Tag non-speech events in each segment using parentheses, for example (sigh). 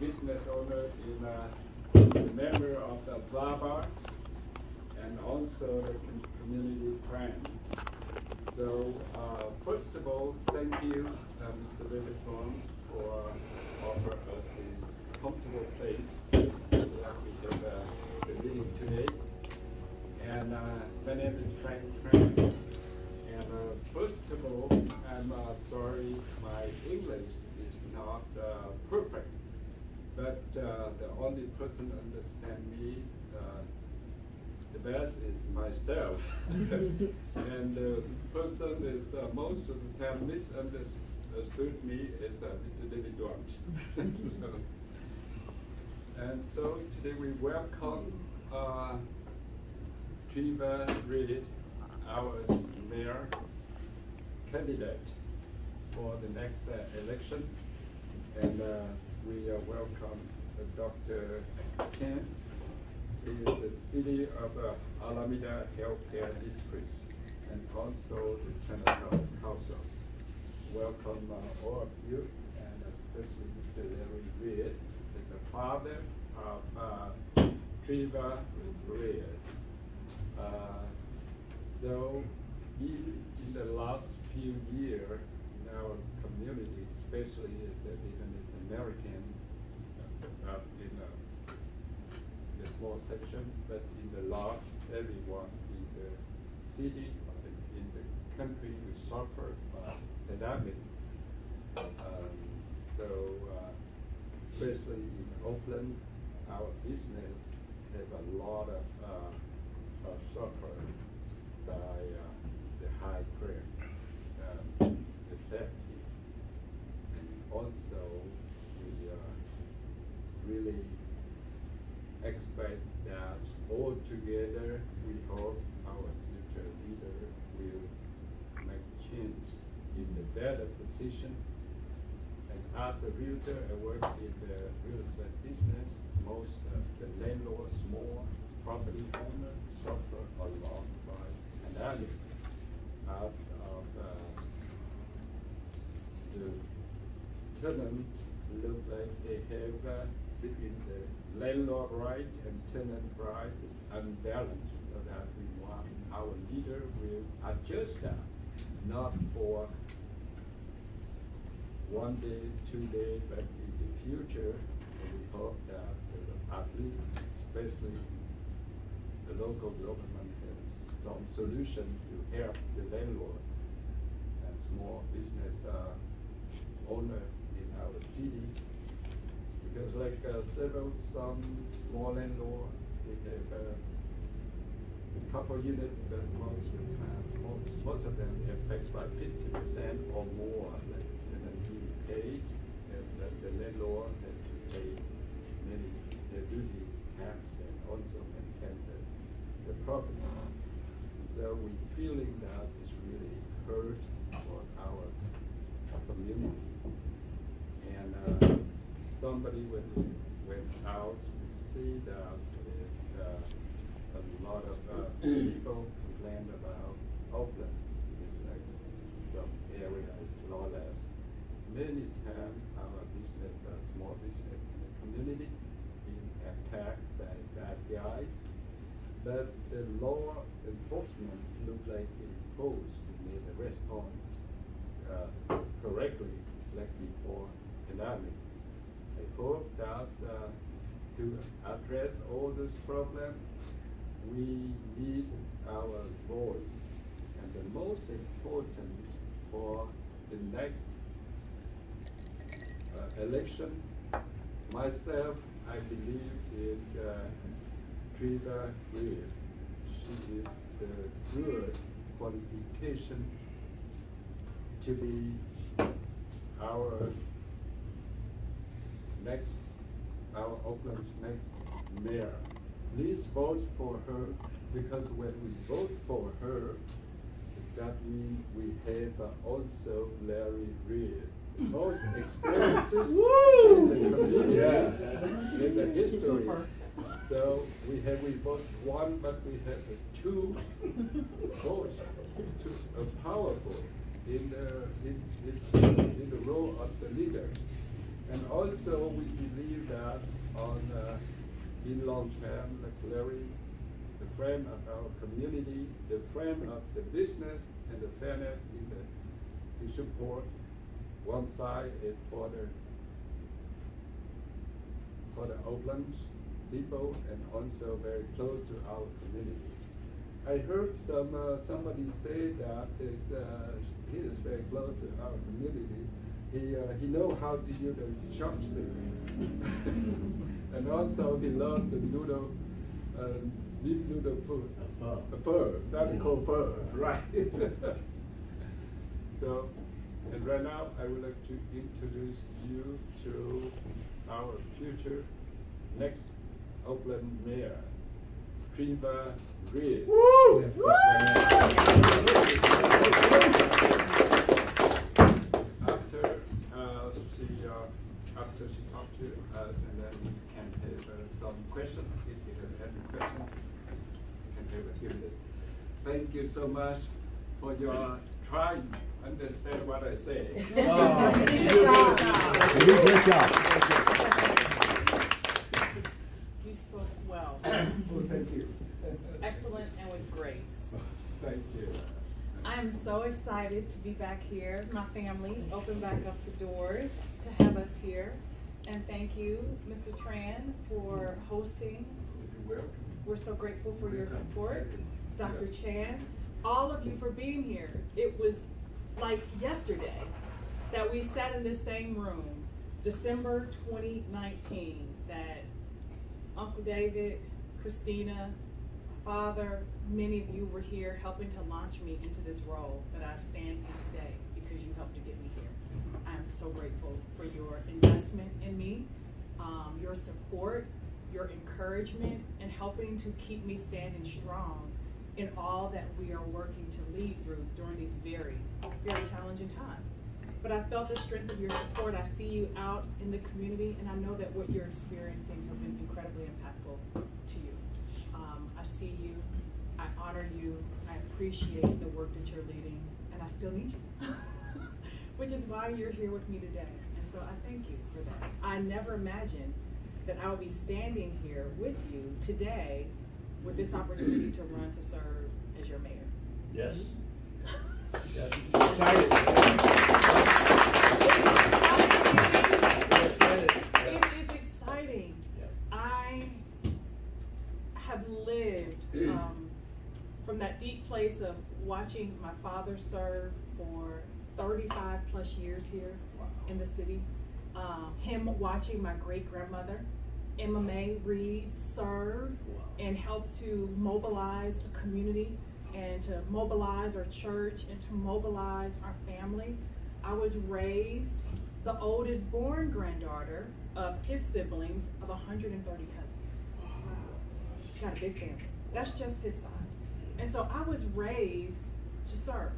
business owner in uh, a member of the VABA and also the community friend. So uh, first of all, thank you, um, Mr. David Bond, for offering us the comfortable place so that we have uh, the meeting today. And uh, my name is Frank Frank. And uh, first of all, I'm uh, sorry my English is not uh, perfect. But uh, the only person understand me uh, the best is myself. (laughs) and the person is uh, most of the time misunderstood me is uh, Mr. David Duong. (laughs) and so today we welcome uh, Treva Reid, our mayor candidate for the next uh, election. And uh, we uh, welcome Dr. Kent in the city of uh, Alameda Healthcare District and also the Health Council. Welcome uh, all of you and especially Mr. Larry Reid, the father of uh, Treva Reid. Uh, so in, in the last few years in our community, especially as a American, uh, uh, in a the small section, but in the large, everyone in the city, in, the country, we suffer by pandemic. Um, so, uh, especially in Oakland, our business have a lot of uh, suffer by uh, the high crime, um, the safety, and also really expect that all together we hope our future leader will make change in the better position. And as a realtor, I work in the real estate business. Most of the landlords, small property owners suffer a lot by pandemic. As of uh, the tenants look like they have uh, between the landlord right and tenant right unbalanced, so that we want our leader will adjust that, not for one day, two day, but in the future, we hope that uh, at least, especially the local government has some solution to help the landlord and small business uh, owner in our city. Because like uh, several, some small landlord, they have uh, a couple units, but most of the time, most, most of them are affected by fifty percent or more, tenant being paid, and the, the landlord has to pay many, their duty tax and also maintain the, the property. And so we feeling that is really hurt for our community. And uh, somebody went out, we see that there's uh, a lot of uh, (clears throat) people complain about Oakland. It's like some area is lawless. Many times our business, uh, small business in the community being attacked by bad guys. But the law enforcement look like enforced, they made a response uh, correctly, like before pandemic. Hope that uh, to address all those problems, we need our voice. And the most important for the next uh, election, myself, I believe in uh, Greer. She is the good qualification to be our next, our Oakland's next mayor. Please vote for her because when we vote for her, that means we have also Larry Reid. Most (laughs) experiences in the community, Yeah. in the history. So we have, we vote one, but we have two votes, two, uh, powerful in the, in, in, in the role of the leader. And also, we believe that on uh, in long term, like Larry, the frame of our community, the frame of the business, and the fairness in the to support one side is for the for the Oakland people and also very close to our community. I heard some uh, somebody say that is uh, he is very close to our community. He uh, he know how to use the chopstick, (laughs) and also he learned the noodle, uh, beef noodle food. A pho. A pho. That's called pho, (laughs) right? (laughs) so, and right now I would like to introduce you to our future next Oakland mayor, Treva Reid. After uh, she uh, after she talked to us, and then we can have uh, some question. If you have any question, you can have a give it. Thank you so much for your trying to understand what I say. (laughs) Oh, You you did a did great a job. You did a great job. You spoke well, (coughs) Oh, thank you. excellent and with grace. Thank you. I am so excited to be back here. My family opened back up the doors to have us here. And thank you, Mr. Tran, for hosting. We're so grateful for your support. Dr. Chan, all of you for being here. It was like yesterday that we sat in this same room, December 2019, that Uncle David, Christina, Father, many of you were here helping to launch me into this role that I stand in today because you helped to get me here. I am so grateful for your investment in me, um, your support, your encouragement, and helping to keep me standing strong in all that we are working to lead through during these very, very challenging times. But I felt the strength of your support. I see you out in the community, and I know that what you're experiencing has been incredibly impactful to you. I see you, I honor you, I appreciate the work that you're leading, and I still need you. (laughs) Which is why you're here with me today. And so I thank you for that. I never imagined that I would be standing here with you today with this opportunity to run to serve as your mayor. Yes. Mm-hmm. Excited. Excited. Lived (clears throat) um, from that deep place of watching my father serve for 35 plus years here in the city. Um, him watching my great grandmother, Emma Mae Reid, serve and help to mobilize a community and to mobilize our church and to mobilize our family. I was raised the oldest born granddaughter of his siblings of 130 cousins. Got a big family. That's just his side. And so I was raised to serve.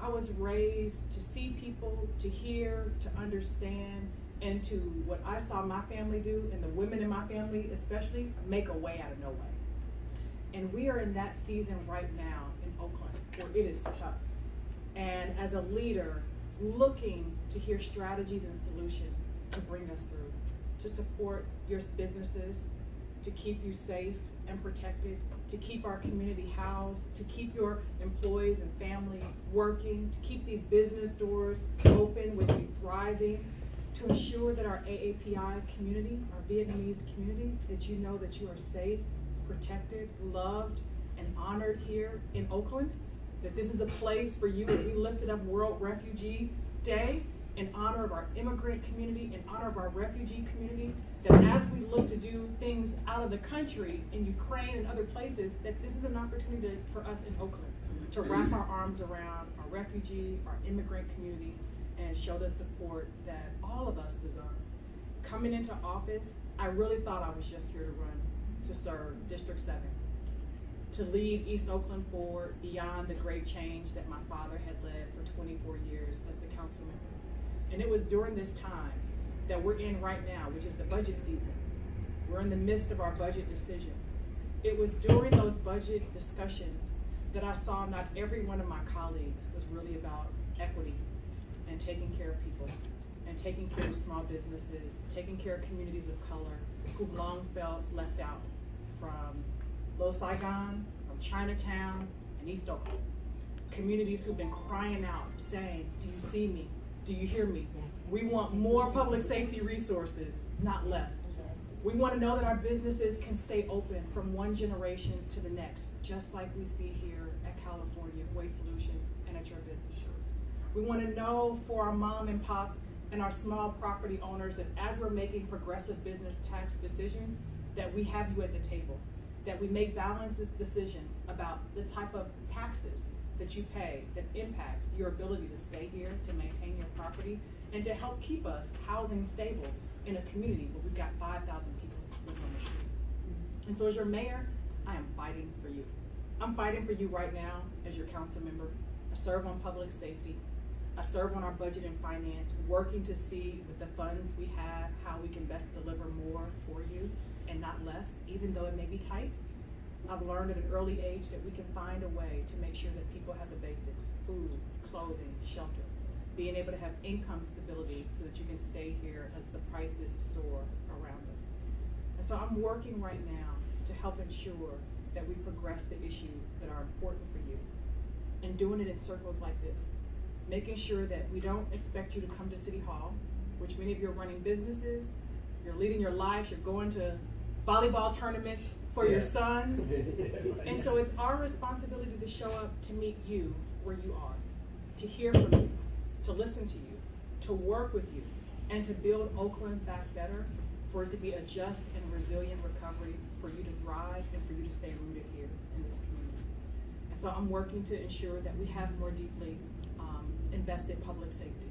I was raised to see people, to hear, to understand, and to what I saw my family do, and the women in my family especially, make a way out of no way. And we are in that season right now in Oakland where it is tough. And as a leader, looking to hear strategies and solutions to bring us through, to support your businesses, to keep you safe and protected, to keep our community housed, to keep your employees and family working, to keep these business doors open with you thriving, to ensure that our AAPI community, our Vietnamese community, that you know that you are safe, protected, loved, and honored here in Oakland, that this is a place for you. As we lifted up World Refugee Day in honor of our immigrant community, in honor of our refugee community, that as we look to do things out of the country in Ukraine and other places, that this is an opportunity for us in Oakland to wrap our arms around our refugee, our immigrant community, and show the support that all of us deserve. Coming into office, I really thought I was just here to run to serve District 7 to lead East Oakland forward beyond the great change that my father had led for 24 years as the council member. And it was during this time that we're in right now, which is the budget season. We're in the midst of our budget decisions. It was during those budget discussions that I saw not every one of my colleagues was really about equity and taking care of people and taking care of small businesses, taking care of communities of color who've long felt left out from Little Saigon, from Chinatown, and East Oakland. Communities who've been crying out, saying, Do you see me? Do you hear me? We want more public safety resources, not less. We want to know that our businesses can stay open from one generation to the next, just like we see here at California Waste Solutions and at your businesses. We want to know for our mom and pop and our small property owners that as we're making progressive business tax decisions, that we have you at the table, that we make balanced decisions about the type of taxes that you pay that impact your ability to stay here, to maintain your property, and to help keep us housing stable in a community where we've got 5,000 people living on the street. And so as your mayor, I am fighting for you. I'm fighting for you right now as your council member. I serve on public safety. I serve on our budget and finance, working to see with the funds we have how we can best deliver more for you and not less, even though it may be tight. I've learned at an early age that we can find a way to make sure that people have the basics, food, clothing, shelter, being able to have income stability so that you can stay here as the prices soar around us. And so I'm working right now to help ensure that we progress the issues that are important for you and doing it in circles like this, making sure that we don't expect you to come to City Hall, which many of you are running businesses, you're leading your lives, you're going to volleyball tournaments for your sons. (laughs) And so it's our responsibility to show up to meet you where you are, to hear from you, to listen to you, to work with you, and to build Oakland back better, for it to be a just and resilient recovery, for you to thrive and for you to stay rooted here in this community. And so I'm working to ensure that we have more deeply um, invested public safety.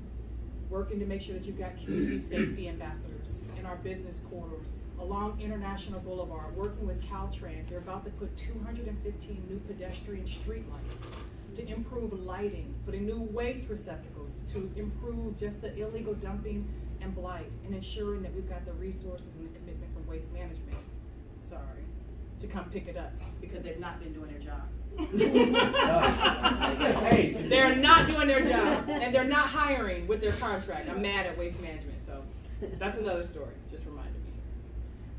Working to make sure that you've got community (clears throat) safety ambassadors in our business corridors, along International Boulevard, working with Caltrans. They're about to put 215 new pedestrian streetlights to improve lighting, putting new waste receptacles to improve just the illegal dumping and blight, and ensuring that we've got the resources and the commitment from Waste Management, sorry, to come pick it up, because they've not been doing their job. Hey. They're not doing their job, and they're not hiring with their contract. I'm mad at Waste Management, so that's another story, just reminded me.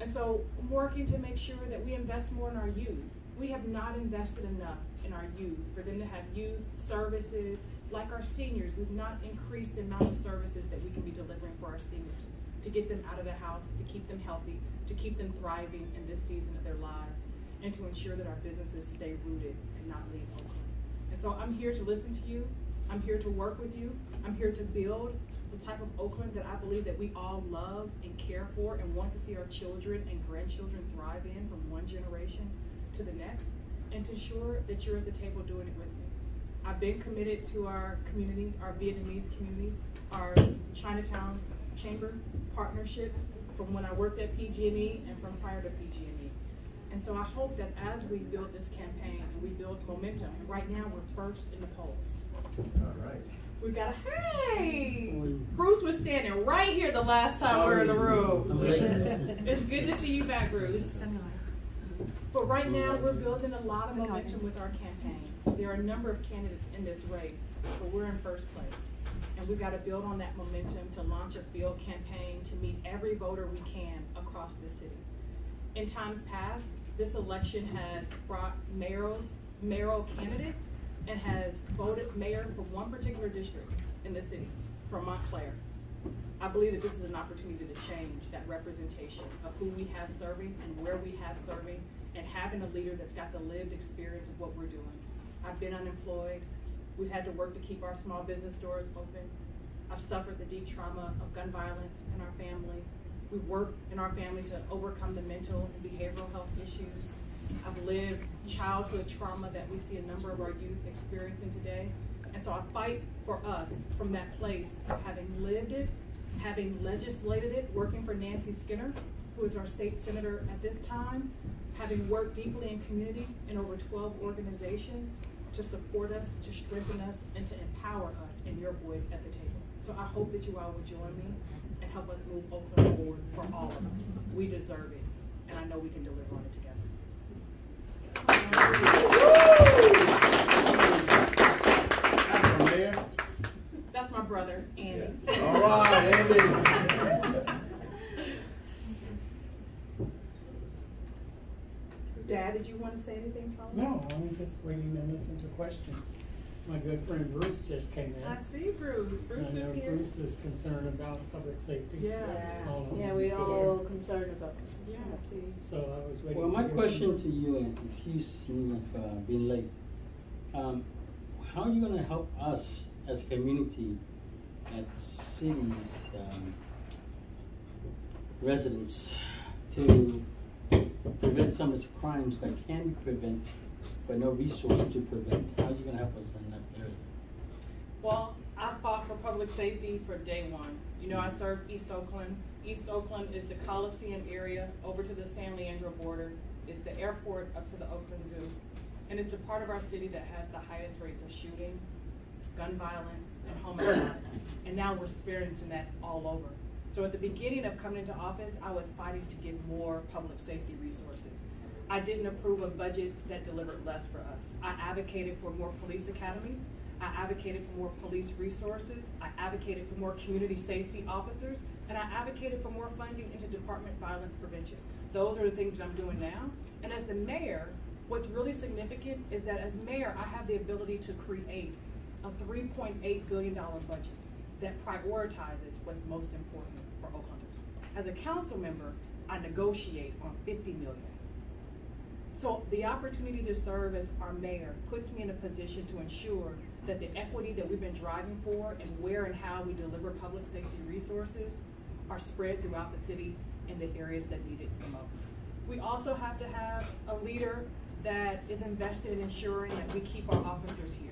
And so I'm working to make sure that we invest more in our youth. We have not invested enough in our youth for them to have youth services like our seniors. We've not increased the amount of services that we can be delivering for our seniors to get them out of the house, to keep them healthy, to keep them thriving in this season of their lives, and to ensure that our businesses stay rooted and not leave Oakland. And so I'm here to listen to you. I'm here to work with you. I'm here to build the type of Oakland that I believe that we all love and care for and want to see our children and grandchildren thrive in from one generation to the next, and to ensure that you're at the table doing it with me. I've been committed to our community, our Vietnamese community, our Chinatown Chamber partnerships from when I worked at PG&E and from prior to PG&E. And so I hope that as we build this campaign and we build momentum, and right now we're first in the polls. All right. We've got a hey! Bruce was standing right here the last time we were in the room. (laughs) It's good to see you back, Bruce. But right now, we're building a lot of momentum with our campaign. There are a number of candidates in this race, but we're in first place. And we've got to build on that momentum to launch a field campaign to meet every voter we can across the city. In times past, this election has brought mayors, mayoral candidates and has voted mayor for one particular district in the city, from Montclair. I believe that this is an opportunity to change that representation of who we have serving and where we have serving and having a leader that's got the lived experience of what we're doing. I've been unemployed. We've had to work to keep our small business doors open. I've suffered the deep trauma of gun violence in our family. We work in our family to overcome the mental and behavioral health issues. I've lived childhood trauma that we see a number of our youth experiencing today. And so I fight for us from that place of having lived it, having legislated it, working for Nancy Skinner, who is our state senator at this time, having worked deeply in community in over 12 organizations to support us, to strengthen us, and to empower us in your voice at the table. So I hope that you all will join me and help us move forward for all of us. We deserve it, and I know we can deliver on it together. That's my brother, Andy. Yeah. All right, Andy. Dad, did you want to say anything? Paul? No, I'm just waiting to listen to questions. My good friend Bruce just came in. I see Bruce, Bruce I know is here. Bruce is concerned about public safety. Yeah. Um, Yeah, we for all concerned about Yeah. safety. So I was waiting. Well, to my question Bruce. to you, and excuse me of uh, being late. Um, how are you gonna help us as a community at cities, um, residents to prevent some of these crimes that can be prevented, but no resources to prevent? How are you gonna help us in that area? Well, I fought for public safety for day one. You know, I served East Oakland. East Oakland is the Coliseum area over to the San Leandro border. It's the airport up to the Oakland Zoo. And it's the part of our city that has the highest rates of shooting, gun violence, and homicide. And now we're experiencing that all over. So at the beginning of coming into office, I was fighting to get more public safety resources. I didn't approve a budget that delivered less for us. I advocated for more police academies. I advocated for more police resources. I advocated for more community safety officers. And I advocated for more funding into department violence prevention. Those are the things that I'm doing now. And as the mayor, what's really significant is that as mayor, I have the ability to create a $3.8 billion budget that prioritizes what's most important for Oaklanders. As a council member, I negotiate on 50 million. So the opportunity to serve as our mayor puts me in a position to ensure that the equity that we've been driving for and where and how we deliver public safety resources are spread throughout the city in the areas that need it the most. We also have to have a leader that is invested in ensuring that we keep our officers here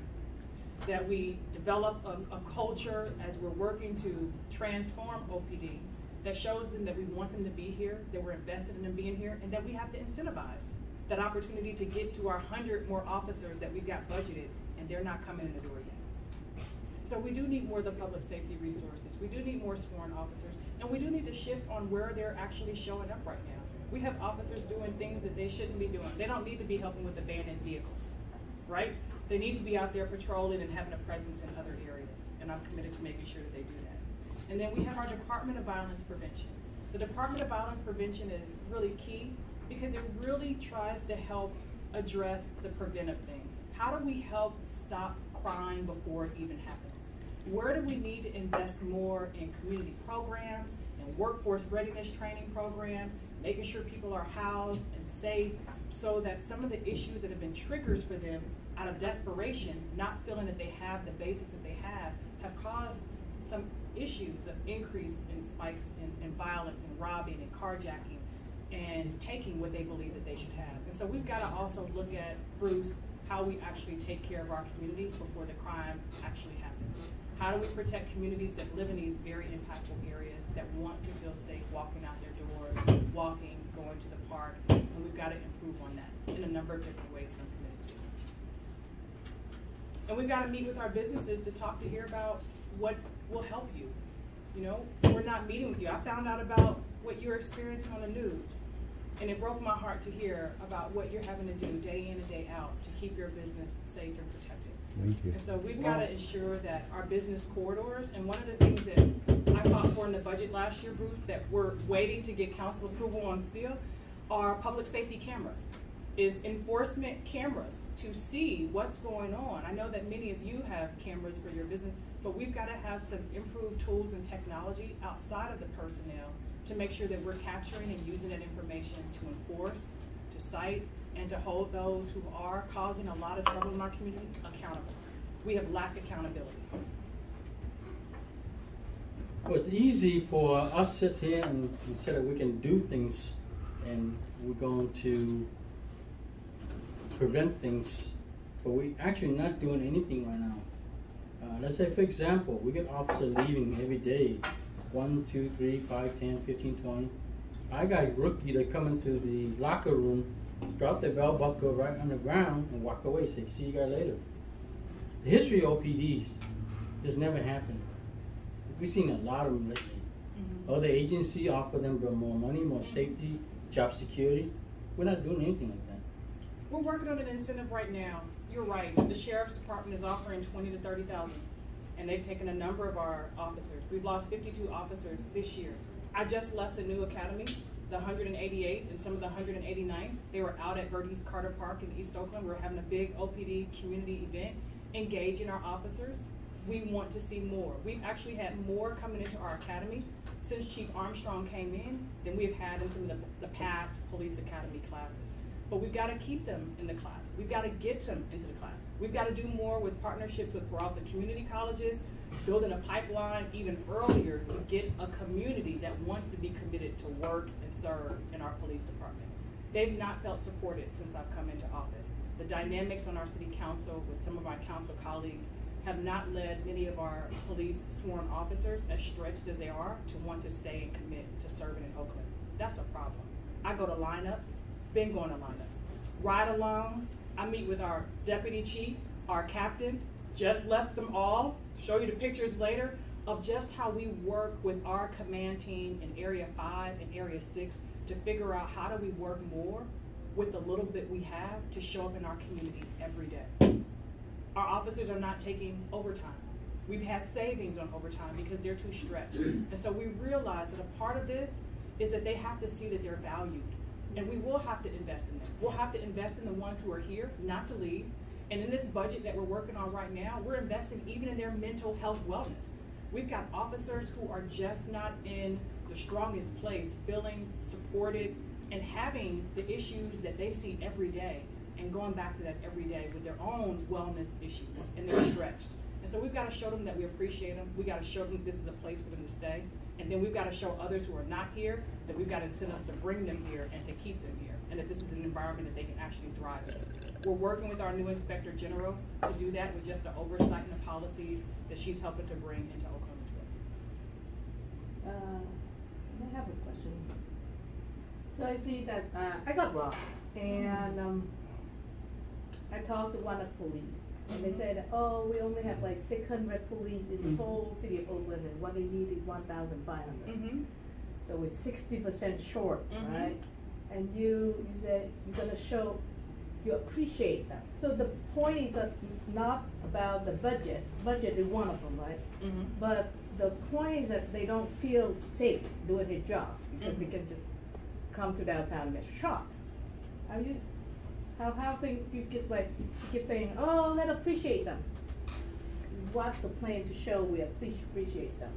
that we develop a, a culture as we're working to transform OPD that shows them that we want them to be here, that we're invested in them being here, and that we have to incentivize that opportunity to get to our hundred more officers that we've got budgeted, and they're not coming in the door yet. So we do need more of the public safety resources. We do need more sworn officers, and we do need to shift on where they're actually showing up right now. We have officers doing things that they shouldn't be doing. They don't need to be helping with abandoned vehicles, right? They need to be out there patrolling and having a presence in other areas, and I'm committed to making sure that they do that. And then we have our Department of Violence Prevention. The Department of Violence Prevention is really key because it really tries to help address the preventive things. How do we help stop crime before it even happens? Where do we need to invest more in community programs and workforce readiness training programs, making sure people are housed and safe so that some of the issues that have been triggers for them out of desperation, not feeling that they have the basics that they have, have caused some issues of increase in spikes in, in violence and robbing and carjacking and taking what they believe that they should have. And so we've got to also look at, Bruce, how we actually take care of our community before the crime actually happens. How do we protect communities that live in these very impactful areas that want to feel safe walking out their door, walking, going to the park, and we've got to improve on that in a number of different ways that I'm committed to. And we've got to meet with our businesses to talk to hear about what will help you. You know, we're not meeting with you. I found out about what you're experiencing on the news. And it broke my heart to hear about what you're having to do day in and day out to keep your business safe and protected. Thank you. And so we've got to ensure that our business corridors, and one of the things that I fought for in the budget last year, Bruce, that we're waiting to get council approval on still, are public safety cameras. Is enforcement cameras to see what's going on. I know that many of you have cameras for your business, but we've got to have some improved tools and technology outside of the personnel to make sure that we're capturing and using that information to enforce, to cite, and to hold those who are causing a lot of trouble in our community accountable. We have lacked accountability. Well, it's easy for us to sit here and, and say that we can do things and we're going to prevent things, but we're actually not doing anything right now. Uh, let's say, for example, we get officers leaving every day, one, two, three, five, ten, fifteen, twenty. I got rookie that come into the locker room, drop their belt buckle right on the ground and walk away, say, see you guys later. The history of OPDs, this never happened. We've seen a lot of them lately. Other agency offer them more money, more safety, job security. We're not doing anything like that. We're working on an incentive right now. You're right. The sheriff's department is offering twenty to thirty thousand. And they've taken a number of our officers. We've lost fifty-two officers this year. I just left the new academy the 188 and some of the 189, They were out at Verdese Carter Park in East Oakland. We are having a big OPD community event, engaging our officers. We want to see more. We've actually had more coming into our academy since Chief Armstrong came in than we've had in some of the, the past police academy classes. But we've got to keep them in the class. We've got to get them into the class. We've got to do more with partnerships with Peralta community colleges, building a pipeline even earlier to get a community that wants to be committed to work and serve in our police department. They've not felt supported since I've come into office. The dynamics on our city council with some of my council colleagues have not led many of our police sworn officers, as stretched as they are, to want to stay and commit to serving in Oakland. That's a problem. I go to lineups, been going to lineups. Ride-alongs, I meet with our deputy chief, our captain, just left them all, show you the pictures later, of just how we work with our command team in Area 5 and Area 6 to figure out how do we work more with the little bit we have to show up in our community every day. Our officers are not taking overtime. We've had savings on overtime because they're too stretched. And so we realize that a part of this is that they have to see that they're valued. And we will have to invest in them. We'll have to invest in the ones who are here, not to leave. And in this budget that we're working on right now, we're investing even in their mental health wellness. We've got officers who are just not in the strongest place, feeling supported and having the issues that they see every day and going back to that every day with their own wellness issues and they're stretched. And so we've got to show them that we appreciate them. We got to show them this is a place for them to stay. And then we've got to show others who are not here that we've got incentives to bring them here and to keep them here. And that this is an environment that they can actually thrive in. We're working with our new Inspector General to do that with just the oversight and the policies that she's helping to bring into Oklahoma well. Uh, I have a question. So I see that, uh, I got robbed and, um, I talked to one of police and they said, oh, we only have like six hundred police in the whole city of Oakland and what they need is one thousand five hundred. Mm-hmm. So we're sixty percent short, Mhm. right? And you, you said you're gonna show, you appreciate them. So the point is that not about the budget, budget is one of them, right? Mm-hmm. But the point is that they don't feel safe doing their job because they Mhm. can just come to downtown and get shot. How you, how, how can you just like, you keep saying, oh, let's appreciate them. What's the plan to show we appreciate, appreciate them?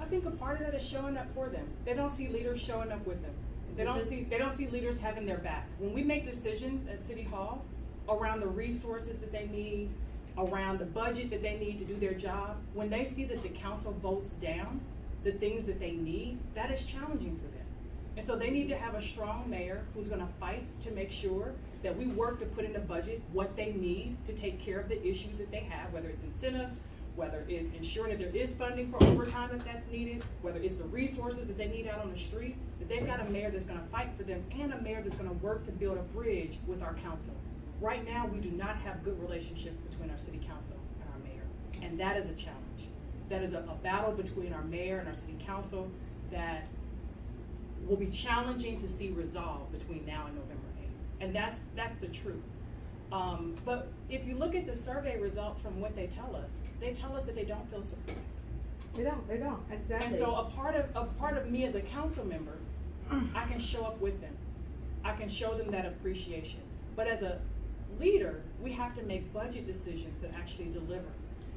I think a part of that is showing up for them. They don't see leaders showing up with them. They don't see they don't see leaders having their back. When we make decisions at City Hall around the resources that they need, around the budget that they need to do their job, when they see that the council votes down the things that they need, that is challenging for them. And so they need to have a strong mayor who's gonna fight to make sure that we work to put in the budget what they need to take care of the issues that they have, whether it's incentives, whether it's ensuring that there is funding for overtime if that's needed, whether it's the resources that they need out on the street, that they've got a mayor that's gonna fight for them and a mayor that's gonna work to build a bridge with our council. Right now, we do not have good relationships between our city council and our mayor, and that is a challenge. That is a, a battle between our mayor and our city council that will be challenging to see resolved between now and November. And that's, that's the truth. Um, but if you look at the survey results from what they tell us, they tell us that they don't feel supported. They don't, they don't, exactly. And so a part of, a part of me as a council member, I can show up with them. I can show them that appreciation. But as a leader, we have to make budget decisions that actually deliver.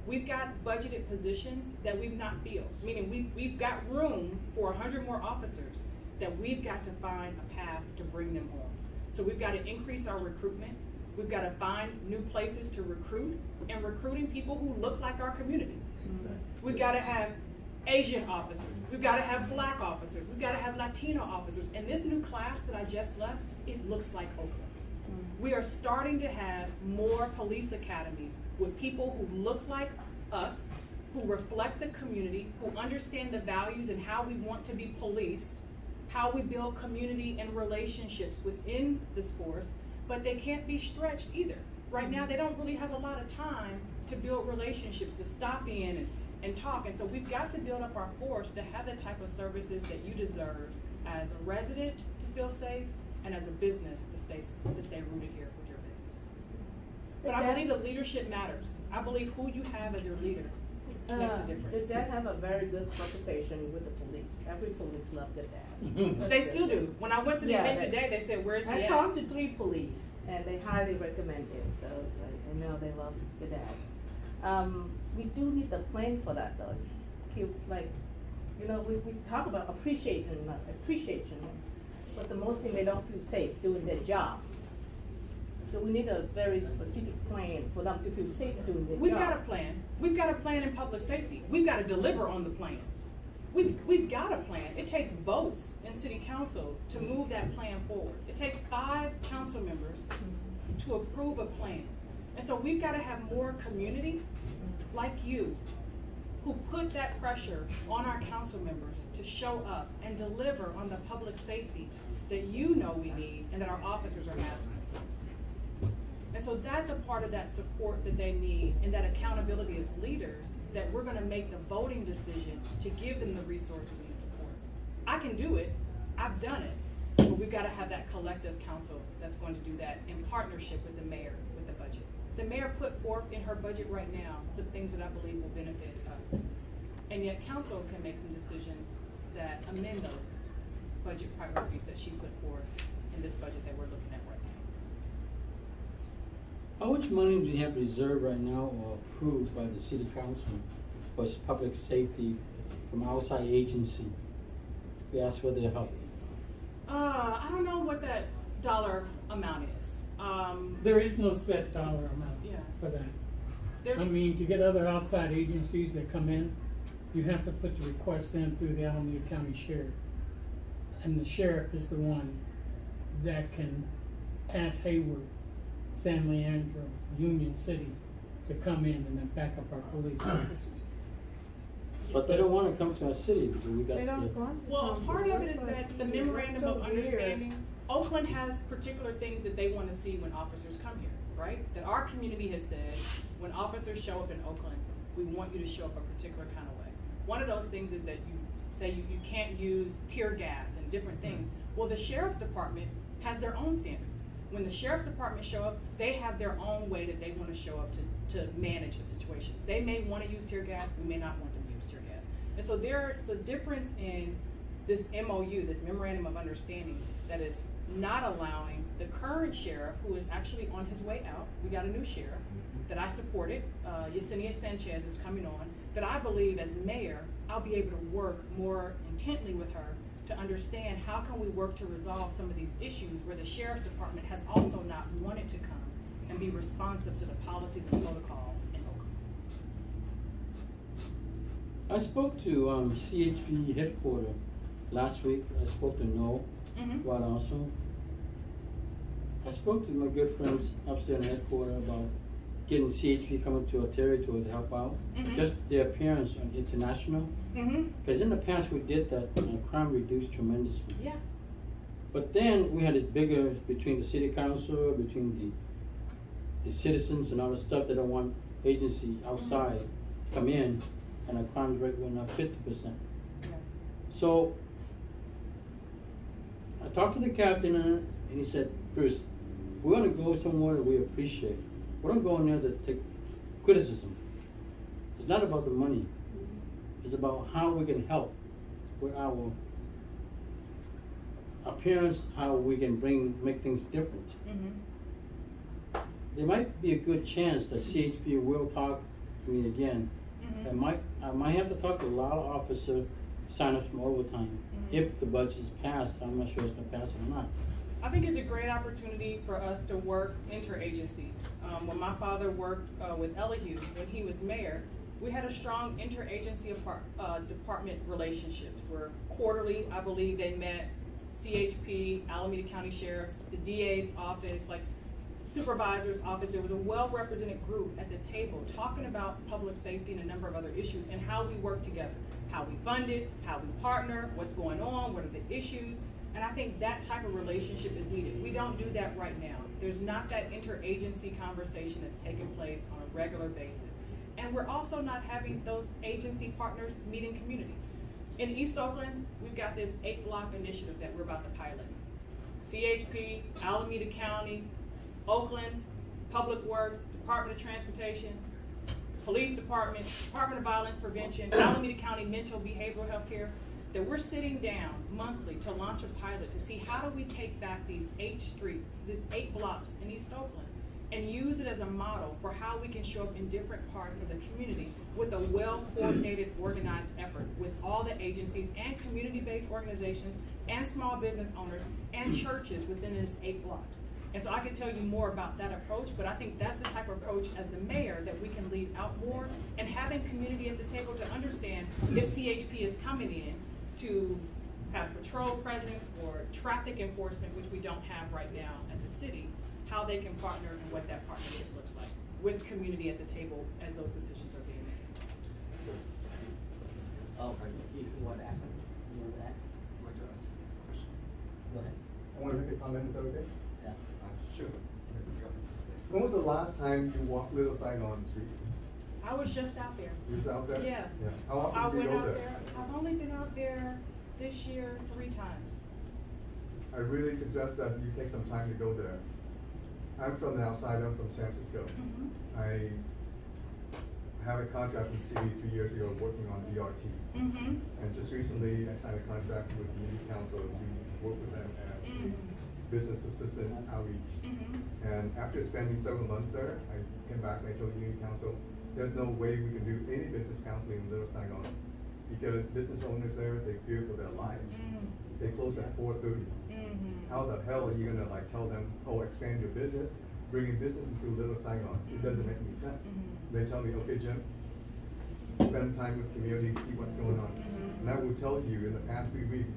We've got budgeted positions that we've not filled, meaning we've, we've got room for hundred more officers that we've got to find a path to bring them on. So we've got to increase our recruitment. We've got to find new places to recruit and recruiting people who look like our community. We've got to have Asian officers. We've got to have black officers. We've got to have Latino officers. And this new class that I just left, it looks like Oakland. Hmm. We are starting to have more police academies with people who look like us, who reflect the community, who understand the values and how we want to be policed, how we build community and relationships within this force, but they can't be stretched either. Right now, they don't really have a lot of time to build relationships, to stop in and, and talk. And so we've got to build up our force to have the type of services that you deserve as a resident to feel safe and as a business to stay, to stay rooted here with your business. But I believe that leadership matters. I believe who you have as your leader makes a Uh, difference. The dad have a very good reputation with the police. Every police love the dad. (laughs) They still do. When I went to the Yeah, event today, they said, "Where's he I at?" talked to three police and they highly recommend him, so I, I know they love the dad. Um, we do need a plan for that though, it's keep, like, you know, we, we talk about appreciation, uh, appreciation, but the most thing, they don't feel safe doing their job. So we need a very specific plan for them to feel safe doing their. We've got a plan. We've got a plan in public safety. We've got to deliver on the plan. We've, we've got a plan. It takes votes in city council to move that plan forward. It takes five council members to approve a plan. And so we've got to have more community like you who put that pressure on our council members to show up and deliver on the public safety that you know we need and that our officers are asking. And so that's a part of that support that they need and that accountability as leaders that we're gonna make the voting decision to give them the resources and the support. I can do it, I've done it, but we've gotta have that collective council that's going to do that in partnership with the mayor, with the budget. The mayor put forth in her budget right now some things that I believe will benefit us. And yet council can make some decisions that amend those budget priorities that she put forth in this budget that we're looking at right now. How much money do you have reserved right now or approved by the city council for public safety from outside agency? We ask for their help. Uh, I don't know what that dollar amount is. Um, There is no set dollar amount Yeah. for that. there's, I mean, to get other outside agencies that come in, you have to put the request in through the Alameda County Sheriff. And the sheriff is the one that can ask Hayward, San Leandro, Union City to come in and then back up our police (clears throat) officers. But they don't wanna come to our city because we got. They don't the- want to well, come to part of it is that the memorandum That's of so weird. understanding, Oakland has particular things that they wanna see when officers come here, right? That our community has said, when officers show up in Oakland, we want you to show up a particular kind of way. One of those things is that you say you, you can't use tear gas and different things. Hmm. Well, the sheriff's department has their own standards. When the sheriff's department show up, they have their own way that they wanna show up to, to manage a situation. They may wanna use tear gas, we may not want them to use tear gas. And so there's a difference in this MOU, this memorandum of understanding, that is not allowing the current sheriff, who is actually on his way out, we got a new sheriff, that I supported, uh, Yesenia Sanchez is coming on, that I believe as mayor, I'll be able to work more intently with her to understand how can we work to resolve some of these issues where the sheriff's department has also not wanted to come and be responsive to the policies and protocol in Oakland. I spoke to, um, CHP headquarter last week. I spoke to Noel. Mhm. Rod also. I spoke to my good friends upstairs in headquarters about getting CHP coming to our territory to help out. Mhm. Just their appearance on international, Mm-hmm, because in the past we did that, and crime reduced tremendously. yeah, But then we had this bigger between the city council, between the, the citizens and all the stuff. that don't want agency outside to come in, and our crime rate went up fifty percent. yeah. So I talked to the captain and, he said, Bruce, we want to go somewhere that we appreciate. We I'm going there to take criticism. It's not about the money. It's about how we can help with our appearance, how we can bring make things different. Mm-hmm, There might be a good chance that CHP will talk to me again. mm-hmm. I might, I might have to talk to a lot of officer, sign up some overtime. Mhm. If the budget's passed, I'm not sure it's gonna pass or not. I think it's a great opportunity for us to work interagency. Um, when my father worked, uh, with Elihu, when he was mayor, we had a strong interagency uh, department relationships where quarterly, I believe they met CHP, Alameda County Sheriff's, the DA's office, like supervisor's office. There was a well-represented group at the table talking about public safety and a number of other issues and how we work together, how we fund it, how we partner, what's going on, what are the issues. And I think that type of relationship is needed. We don't do that right now. There's not that interagency conversation that's taking place on a regular basis. And we're also not having those agency partners meet in community. In East Oakland, we've got this eight block initiative that we're about to pilot. CHP, Alameda County, Oakland, Public Works, Department of Transportation. Police Department, Department of Violence Prevention, Alameda County Mental Behavioral Health Care, that we're sitting down monthly to launch a pilot to see how do we take back these eight streets, these eight blocks in East Oakland, and use it as a model for how we can show up in different parts of the community with a well-coordinated, (clears throat) organized effort with all the agencies and community-based organizations and small business owners and (clears throat) churches within this eight blocks. And so I can tell you more about that approach, but I think that's the type of approach as the mayor that we can lead out more and having community at the table to understand if CHP is coming in to have patrol presence or traffic enforcement, which we don't have right now at the city, how they can partner and what that partnership looks like with community at the table as those decisions are being made. Oh, you, you want to ask, you want to ask? Go ahead. I want to make a comment, is that okay? Yeah. Sure. When was the last time you walked Little Saigon Street? I was just out there. You was out there? Yeah. Yeah. How I often you went go out there? there, I've only been out there this year three times. I really suggest that you take some time to go there. I'm from the outside, I'm from San Francisco. Mhm. I have a contract with city three years ago working on DRT. Mm-hmm. And just recently, I signed a contract with the Youth Council to work with them as Mhm. business assistance outreach. Mm-hmm. And after spending several months there, I came back and I told the Unity Council, there's no way we can do any business counseling in Little Saigon. Because business owners there, they fear for their lives. Mm. They close at four thirty. Mm-hmm. How the hell are you gonna like tell them, oh, expand your business, bringing business into Little Saigon? It doesn't make any sense. Mhm. They tell me, okay, Jim, spend time with community, see what's going on. Mhm. And I will tell you, in the past three weeks,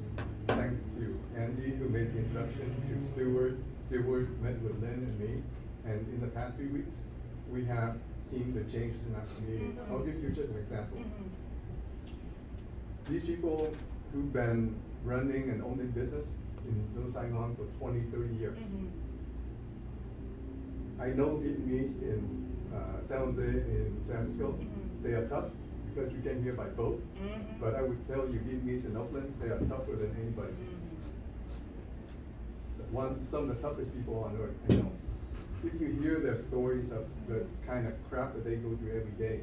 thanks to Andy, who made the introduction, to Stewart, Stewart met with Lynn and me, and in the past three weeks, we have seen the changes in our community. Mhm. I'll give you just an example. Mm-hmm. These people who've been running and owning business in Little Saigon for 20, 30 years. Mm-hmm. I know Vietnamese in uh, San Jose, in San Francisco. Mhm. They are tough because you came here by boat. Mhm. But I would tell you, Vietnamese in Oakland, they are tougher than anybody. Mm-hmm. One, some of the toughest people on earth, I know. If you hear their stories of the kind of crap that they go through every day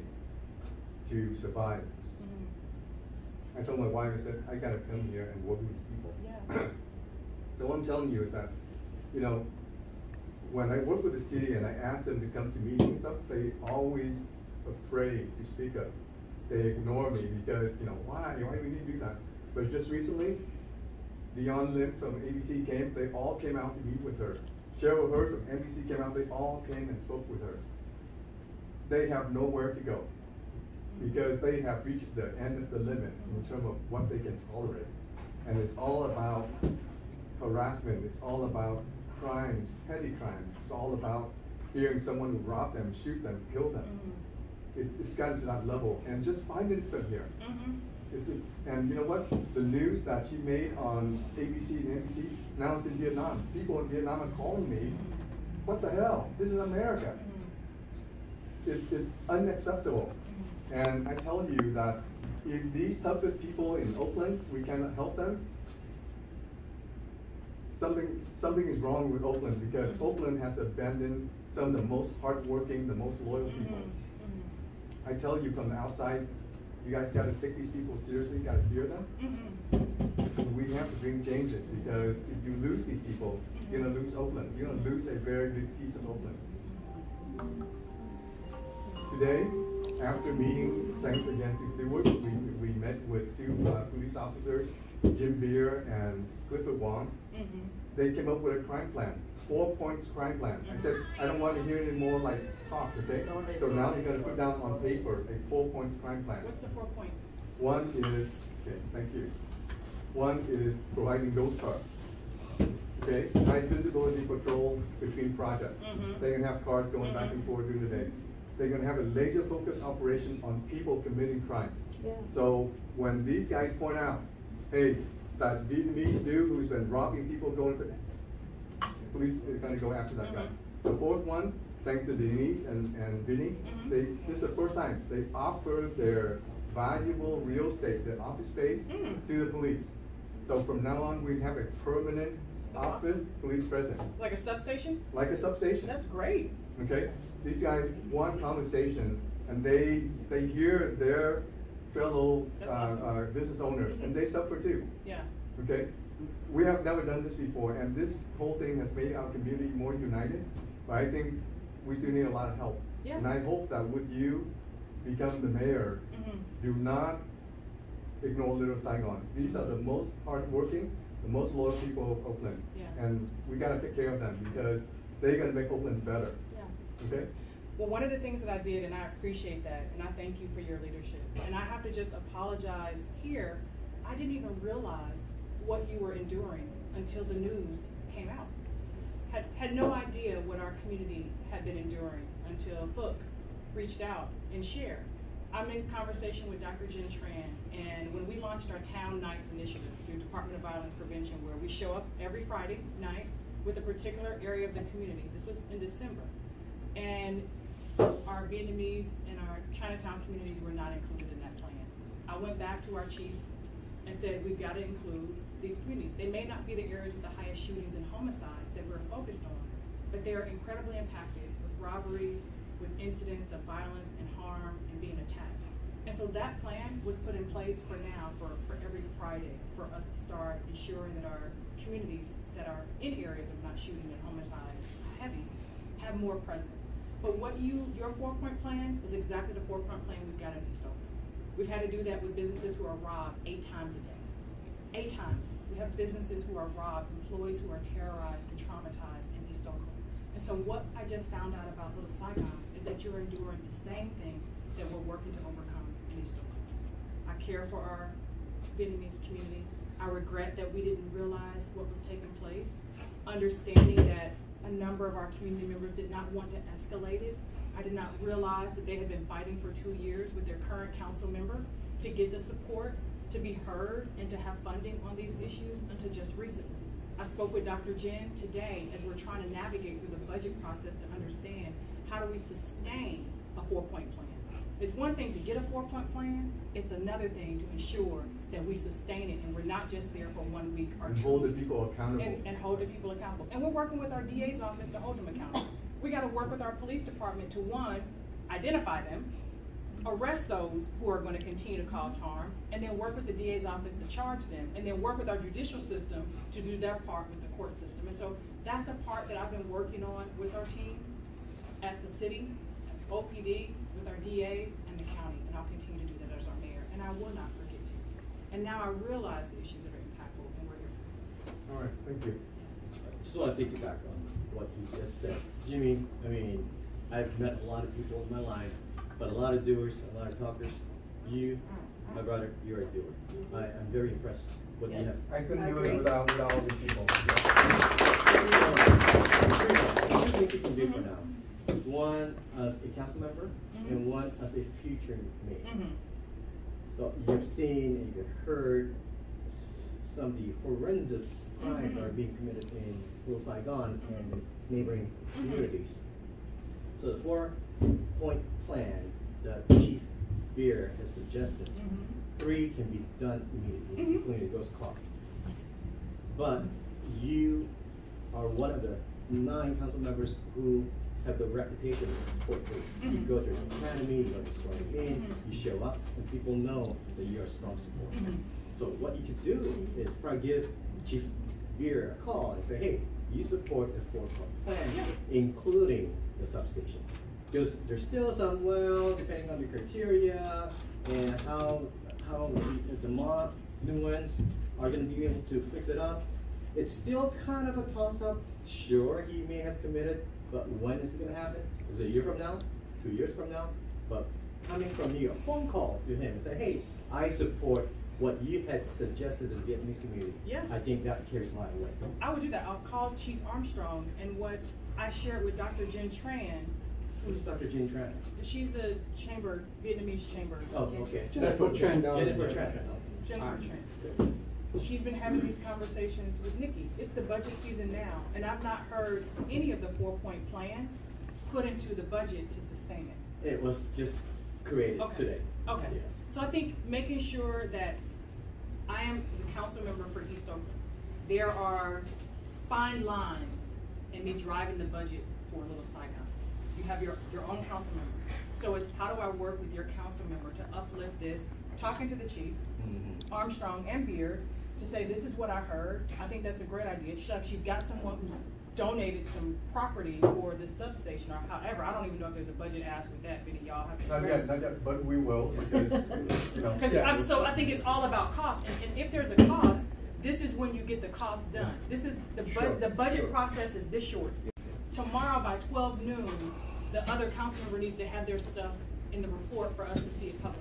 to survive, Mm-hmm. I told my wife, I said, I gotta come here and work with these people. Yeah. So what I'm telling you is that, you know, when I work with the city and I ask them to come to meetings and stuff, they always afraid to speak up. They ignore me because, you know, why, why do we need to do that? But just recently, Dion Lim from ABC came, they all came out to meet with her. Cheryl Hurd from NBC came out, they all came and spoke with her. They have nowhere to go because they have reached the end of the limit in terms of what they can tolerate. And it's all about harassment, it's all about crimes, petty crimes, it's all about fearing someone who robbed them, shoot them, kill them. Mm-hmm. It, it's gotten to that level, and just five minutes from here. Mm-hmm. It's a, and you know what? The news that she made on ABC and NBC now it's in Vietnam. People in Vietnam are calling me, what the hell? This is America. Mm-hmm. It's, it's unacceptable. Mm-hmm. And I tell you that if these toughest people in Oakland, we cannot help them, something, something is wrong with Oakland because mm-hmm. Oakland has abandoned some of the most hardworking, the most loyal people. Mm-hmm. I tell you from the outside, you guys gotta take these people seriously, gotta fear them. Mm-hmm. We have to bring changes because if you lose these people, you're gonna lose Oakland. You're gonna lose a very big piece of Oakland. Today, after meeting, thanks again to Stewart, we, we met with two uh, police officers, Jim Beere and Clifford Wong. Mm-hmm. They came up with a crime plan, four points crime plan. I said, I don't want to hear any more like talk, okay? So now they're gonna put down on paper a four points crime plan. What's the four point? One is, okay, thank you. One is providing ghost cars. Okay, high visibility patrol between projects. Mhm. They're gonna have cars going back and Mhm. forth during the day. They're gonna have a laser focused operation on people committing crime. Yeah. So when these guys point out, hey, that Vietnamese dude who's been robbing people going to, police is gonna go after that guy. Mhm. The fourth one, thanks to Denise and, and Vinny, Mhm. they, this is the first time, they offer their valuable real estate, their office space, Mm. to the police. So from now on, we have a permanent That's office awesome. police presence, Like a substation? like a substation. That's great. Okay, these guys want conversation and they, they hear their fellow, uh, awesome. uh, business owners, and they suffer too, Yeah, okay? We have never done this before, and this whole thing has made our community more united, but I think we still need a lot of help. Yeah. And I hope that with you become the mayor, Mhm. do not ignore Little Saigon. These are the most hardworking, the most loyal people of Oakland. Yeah. And we gotta take care of them because they're gonna make Oakland better, yeah. okay? Well, one of the things that I did, and I appreciate that, and I thank you for your leadership, and I have to just apologize here, I didn't even realize what you were enduring until the news came out. Had, had no idea what our community had been enduring until Fook reached out and shared. I'm in conversation with Dr. Jen Tran, and when we launched our Town Nights initiative through Department of Violence Prevention, where we show up every Friday night with a particular area of the community, this was in December. And our Vietnamese and our Chinatown communities were not included in that plan. I went back to our chief and said, we've got to include these communities. They may not be the areas with the highest shootings and homicides that we're focused on, but they are incredibly impacted with robberies, with incidents of violence and harm and being attacked. And so that plan was put in place for now, for, for every Friday, for us to start ensuring that our communities that are in areas of not shooting and homicide heavy have more presence. But what you, your four-point plan is exactly the four-point plan we've got in East Oakland. We've had to do that with businesses who are robbed eight times a day. Eight times. We have businesses who are robbed, employees who are terrorized and traumatized in East Oakland. And so what I just found out about Little Saigon is that you're enduring the same thing that we're working to overcome in East Oakland. I care for our Vietnamese community. I regret that we didn't realize what was taking place, understanding that a number of our community members did not want to escalate it. I did not realize that they had been fighting for two years with their current council member to get the support, to be heard, and to have funding on these issues until just recently. I spoke with Dr. Jen today as we're trying to navigate through the budget process to understand how do we sustain a four-point plan. It's one thing to get a four-point plan, it's another thing to ensure that we sustain it and we're not just there for one week or two. Hold the people accountable. And, and hold the people accountable. And we're working with our DA's office to hold them accountable. We gotta work with our police department to, one, identify them, arrest those who are gonna continue to cause harm, and then work with the DA's office to charge them, and then work with our judicial system to do their part with the court system. And so that's a part that I've been working on with our team at the city, OPD, with our DAs and the county, and I'll continue to do that as our mayor, and I will not forget you. And now I realize the issues that are impactful, and we're here. All right, thank you. Just want to piggyback on what you just said. Jimmy, I mean, I've met a lot of people in my life, but a lot of doers, a lot of talkers. You, mm-hmm. my brother, you're a doer. I, I'm very impressed with what you Yes. have. I couldn't I do agree. it without, without all these people. Two things you can do for now. Mm-hmm. One as a council member and Mhm. one as a future mayor. Mm-hmm. So you've seen and you've heard some of the horrendous crimes that are being committed in Little Saigon and neighboring communities. So the four-point plan that Chief Beere has suggested, Mhm. three can be done immediately, Mhm. including the ghost car. But you are one of the nine council members who have the reputation of support police. You Mhm. go to the academy, you go to swearing in, Mhm. you show up, and people know that you're a strong supporter. Mhm. So what you could do is probably give Chief Beere a call and say, hey, you support the four-point plan, including the substation. Because there's still some, well, depending on the criteria and how, how the, new ones are gonna be able to fix it up. It's still kind of a toss-up. Sure, he may have committed, but when is it gonna happen? Is it a year from now? Two years from now? But coming from you, a phone call to him and say, hey, I support what you had suggested to the Vietnamese community. Yeah. I think that carries a lot of weight. I would do that. I'll call Chief Armstrong and what I shared with Dr. Jen Tran, Who's Dr. Jean Tran? she's the chamber, Vietnamese chamber. Oh, okay. Jennifer Tran. Jennifer Tran. Jennifer Tran. She's been having these conversations with Nikki. It's the budget season now, and I've not heard any of the four-point plan put into the budget to sustain it. It was just created Okay. today. Okay, Yeah. so I think making sure that I am, as a council member for East Oakland, there are fine lines in me driving the budget for Little Saigon. You have your, your own council member. So it's how do I work with your council member to uplift this, talking to the chief, Mhm. Armstrong and Beard, to say, this is what I heard, I think that's a great idea. Shucks, you've got someone who's donated some property for this substation, or however, I don't even know if there's a budget ask with that, many of y'all have. to Not yet, not yet, but we will, because, you know. (laughs) Because I'm, so I think it's all about cost, and, and if there's a cost, this is when you get the cost done. This is, the Sure, the budget sure. process is this short. Tomorrow by twelve noon, the other council member needs to have their stuff in the report for us to see it public.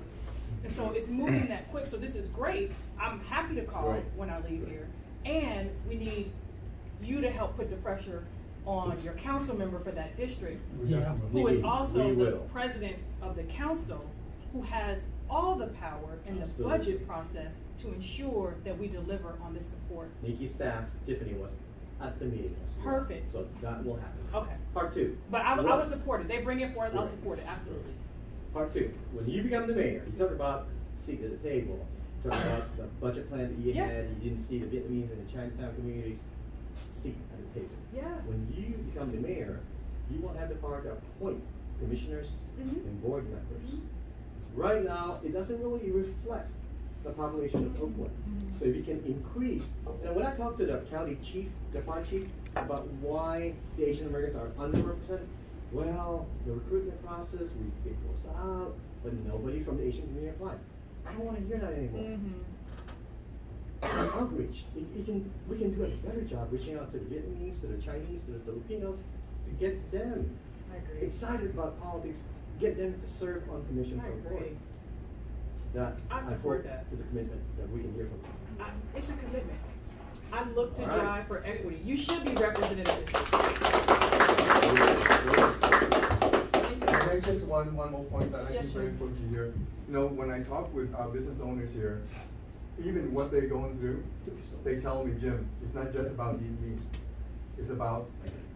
And so it's moving that quick, so this is great, I'm happy to call Right. when I leave here. And we need you to help put the pressure on your council member for that district, Yeah. who is also we the will. president of the council, who has all the power in the budget process to ensure that we deliver on this support. Nikki staff, Tiffany was at the meeting. as well. Perfect. So that will happen. Okay. Part two. But I, I What- would support it, they bring it forth, I'll Correct. support it, absolutely. Part two, when you become the mayor, you talk about seat at the table, talk about the budget plan that you Yeah. had, you didn't see the Vietnamese and the Chinatown communities, seat at the table. Yeah. When you become the mayor, you will have the power to appoint commissioners Mhm. and board members. Mhm. Right now, it doesn't really reflect the population of Oakland. So if you can increase, and when I talked to the county chief, the fire chief, about why the Asian Americans are underrepresented, well, the recruitment process, we, it goes out, but nobody from the Asian community applied. I don't wanna hear that anymore. Mm-hmm. Outreach, it, it can, we can do a better job reaching out to the Vietnamese, to the Chinese, to the Filipinos, to get them excited about politics, get them to serve on commissions I board. agree. That, I I support hope that. is a commitment that we can hear from. I, it's a commitment. I look to All right. drive for equity. You should be represented at this. And then just one, one more point that I Yes, think very sure. important to hear. You know, when I talk with our business owners here, even what they're going through, they tell me, Jim, it's not just about Vietnamese. It's about,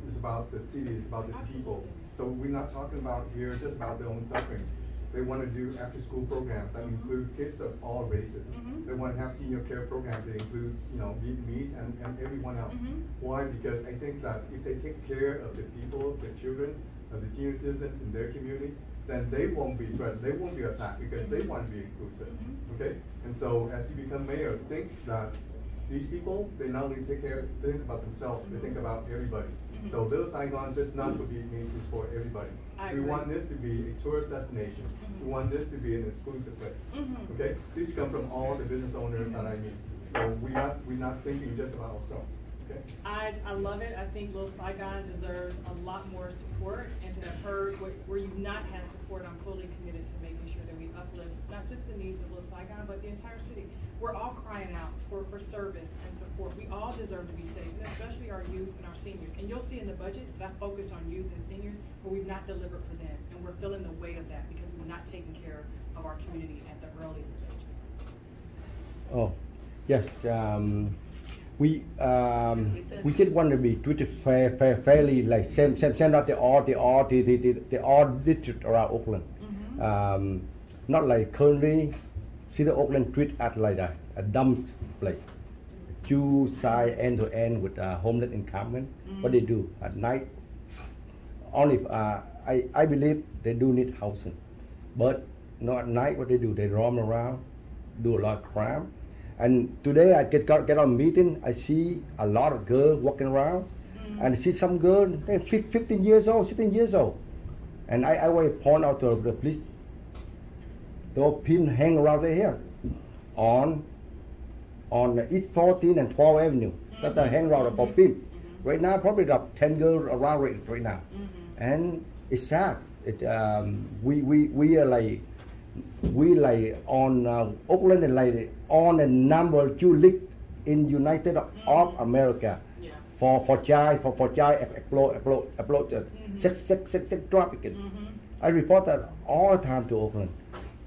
it's about the city, it's about the people. So we're not talking about here just about their own suffering. They wanna do after-school programs that include kids of all races. Mhm. They wanna have senior care programs that includes, you know, Vietnamese and, and everyone else. Mhm. Why? Because I think that if they take care of the people, the children, of the senior citizens in their community, then they won't be threatened, they won't be attacked because they want to be inclusive, okay? And so as you become mayor, think that these people, they not only take care, they think about themselves, they think about everybody. So Little Saigon just not for Vietnamese, it's for everybody. We want this to be a tourist destination, Mhm. we want this to be an exclusive place, Mhm. okay? These come from all the business owners that I meet, so we not, we're not thinking just about ourselves, okay? I, I love it. I think Little Saigon deserves a lot more support and to have heard where you've not had support, I'm fully committed to making sure that we uplift not just the needs of Little Saigon, but the entire city. We're all crying out for, for service and support. We all deserve to be safe, and especially our youth and our seniors. And you'll see in the budget that I focused on youth and seniors, but we've not delivered for them. And we're feeling the weight of that because we've not taken care of our community at the earliest stages. Oh, yes. Um, we um, we just want to be treated fair, fair, fairly, like same, same, same. Not the all, the all, the the, the, the all district around Oakland. Mhm. Um, not like currently, see the Oakland treat as like a, a dump place. Two side end to end with uh, homeless encampment. What they do at night? Only uh, I I believe they do need housing, but not at night. What they do? They roam around, do a lot of crime. And today I get got, get on meeting. I see a lot of girls walking around, and I see some girl, 15 years old, 16 years old, and I I will point out to the police. Those pin hang around here, on on East 14 and 12 Avenue. That's the hang around for pin. Right now, probably got 10 girls around right, right now, and it's sad. It um, we we we are like we like on uh, Oakland and like on a number two league in United of, of America for for child for for child exploit exploit exploited Mhm. sex sex sex sex trafficking. Mhm. I report that all the time to Oakland.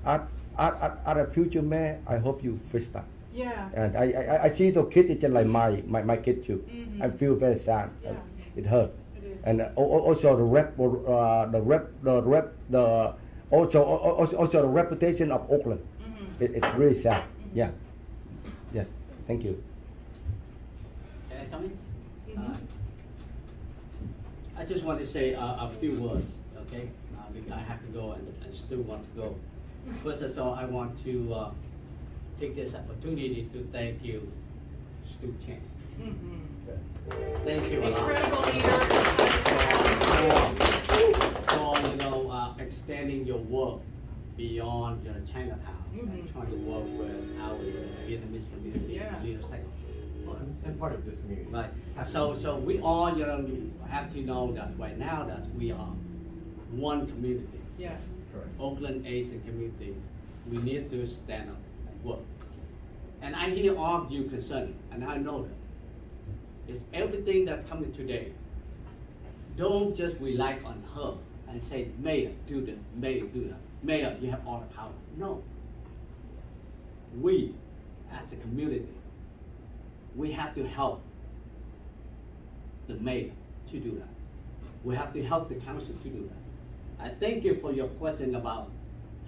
At at at, at a future mayor, I hope you fix that. Yeah. And I I, I see the kid it's just like my my, my kid too. I Mhm. feel very sad. Yeah. It hurt. It is. And uh, al- al- also the rep uh, the rep the rep the also also, also the reputation of Oakland. Mhm. It, it's really sad. Yeah. Yeah. Thank you. Can I come in? Mhm. Uh, I just want to say uh, a few words. Okay? Uh, because I have to go and, and still want to go. First of all, I want to, uh, take this opportunity to thank you, Stu Chen. Mhm. Thank you. Incredible leader. For, you know, uh, extending your work beyond, you know, Chinatown, and Mhm. trying to work with our Vietnamese community, Yeah. leaders like Well, I'm- I'm part of this community. Right, so, so we all, you know, have to know that right now that we are one community. Yes. Oakland Asian community, we need to stand up and work. And I hear all of you concerning, and I know that. It's everything that's coming today. Don't just rely on her and say, Mayor, do this, Mayor, do that. Mayor, you have all the power. No. We, as a community, we have to help the mayor to do that. We have to help the council to do that. I thank you for your question about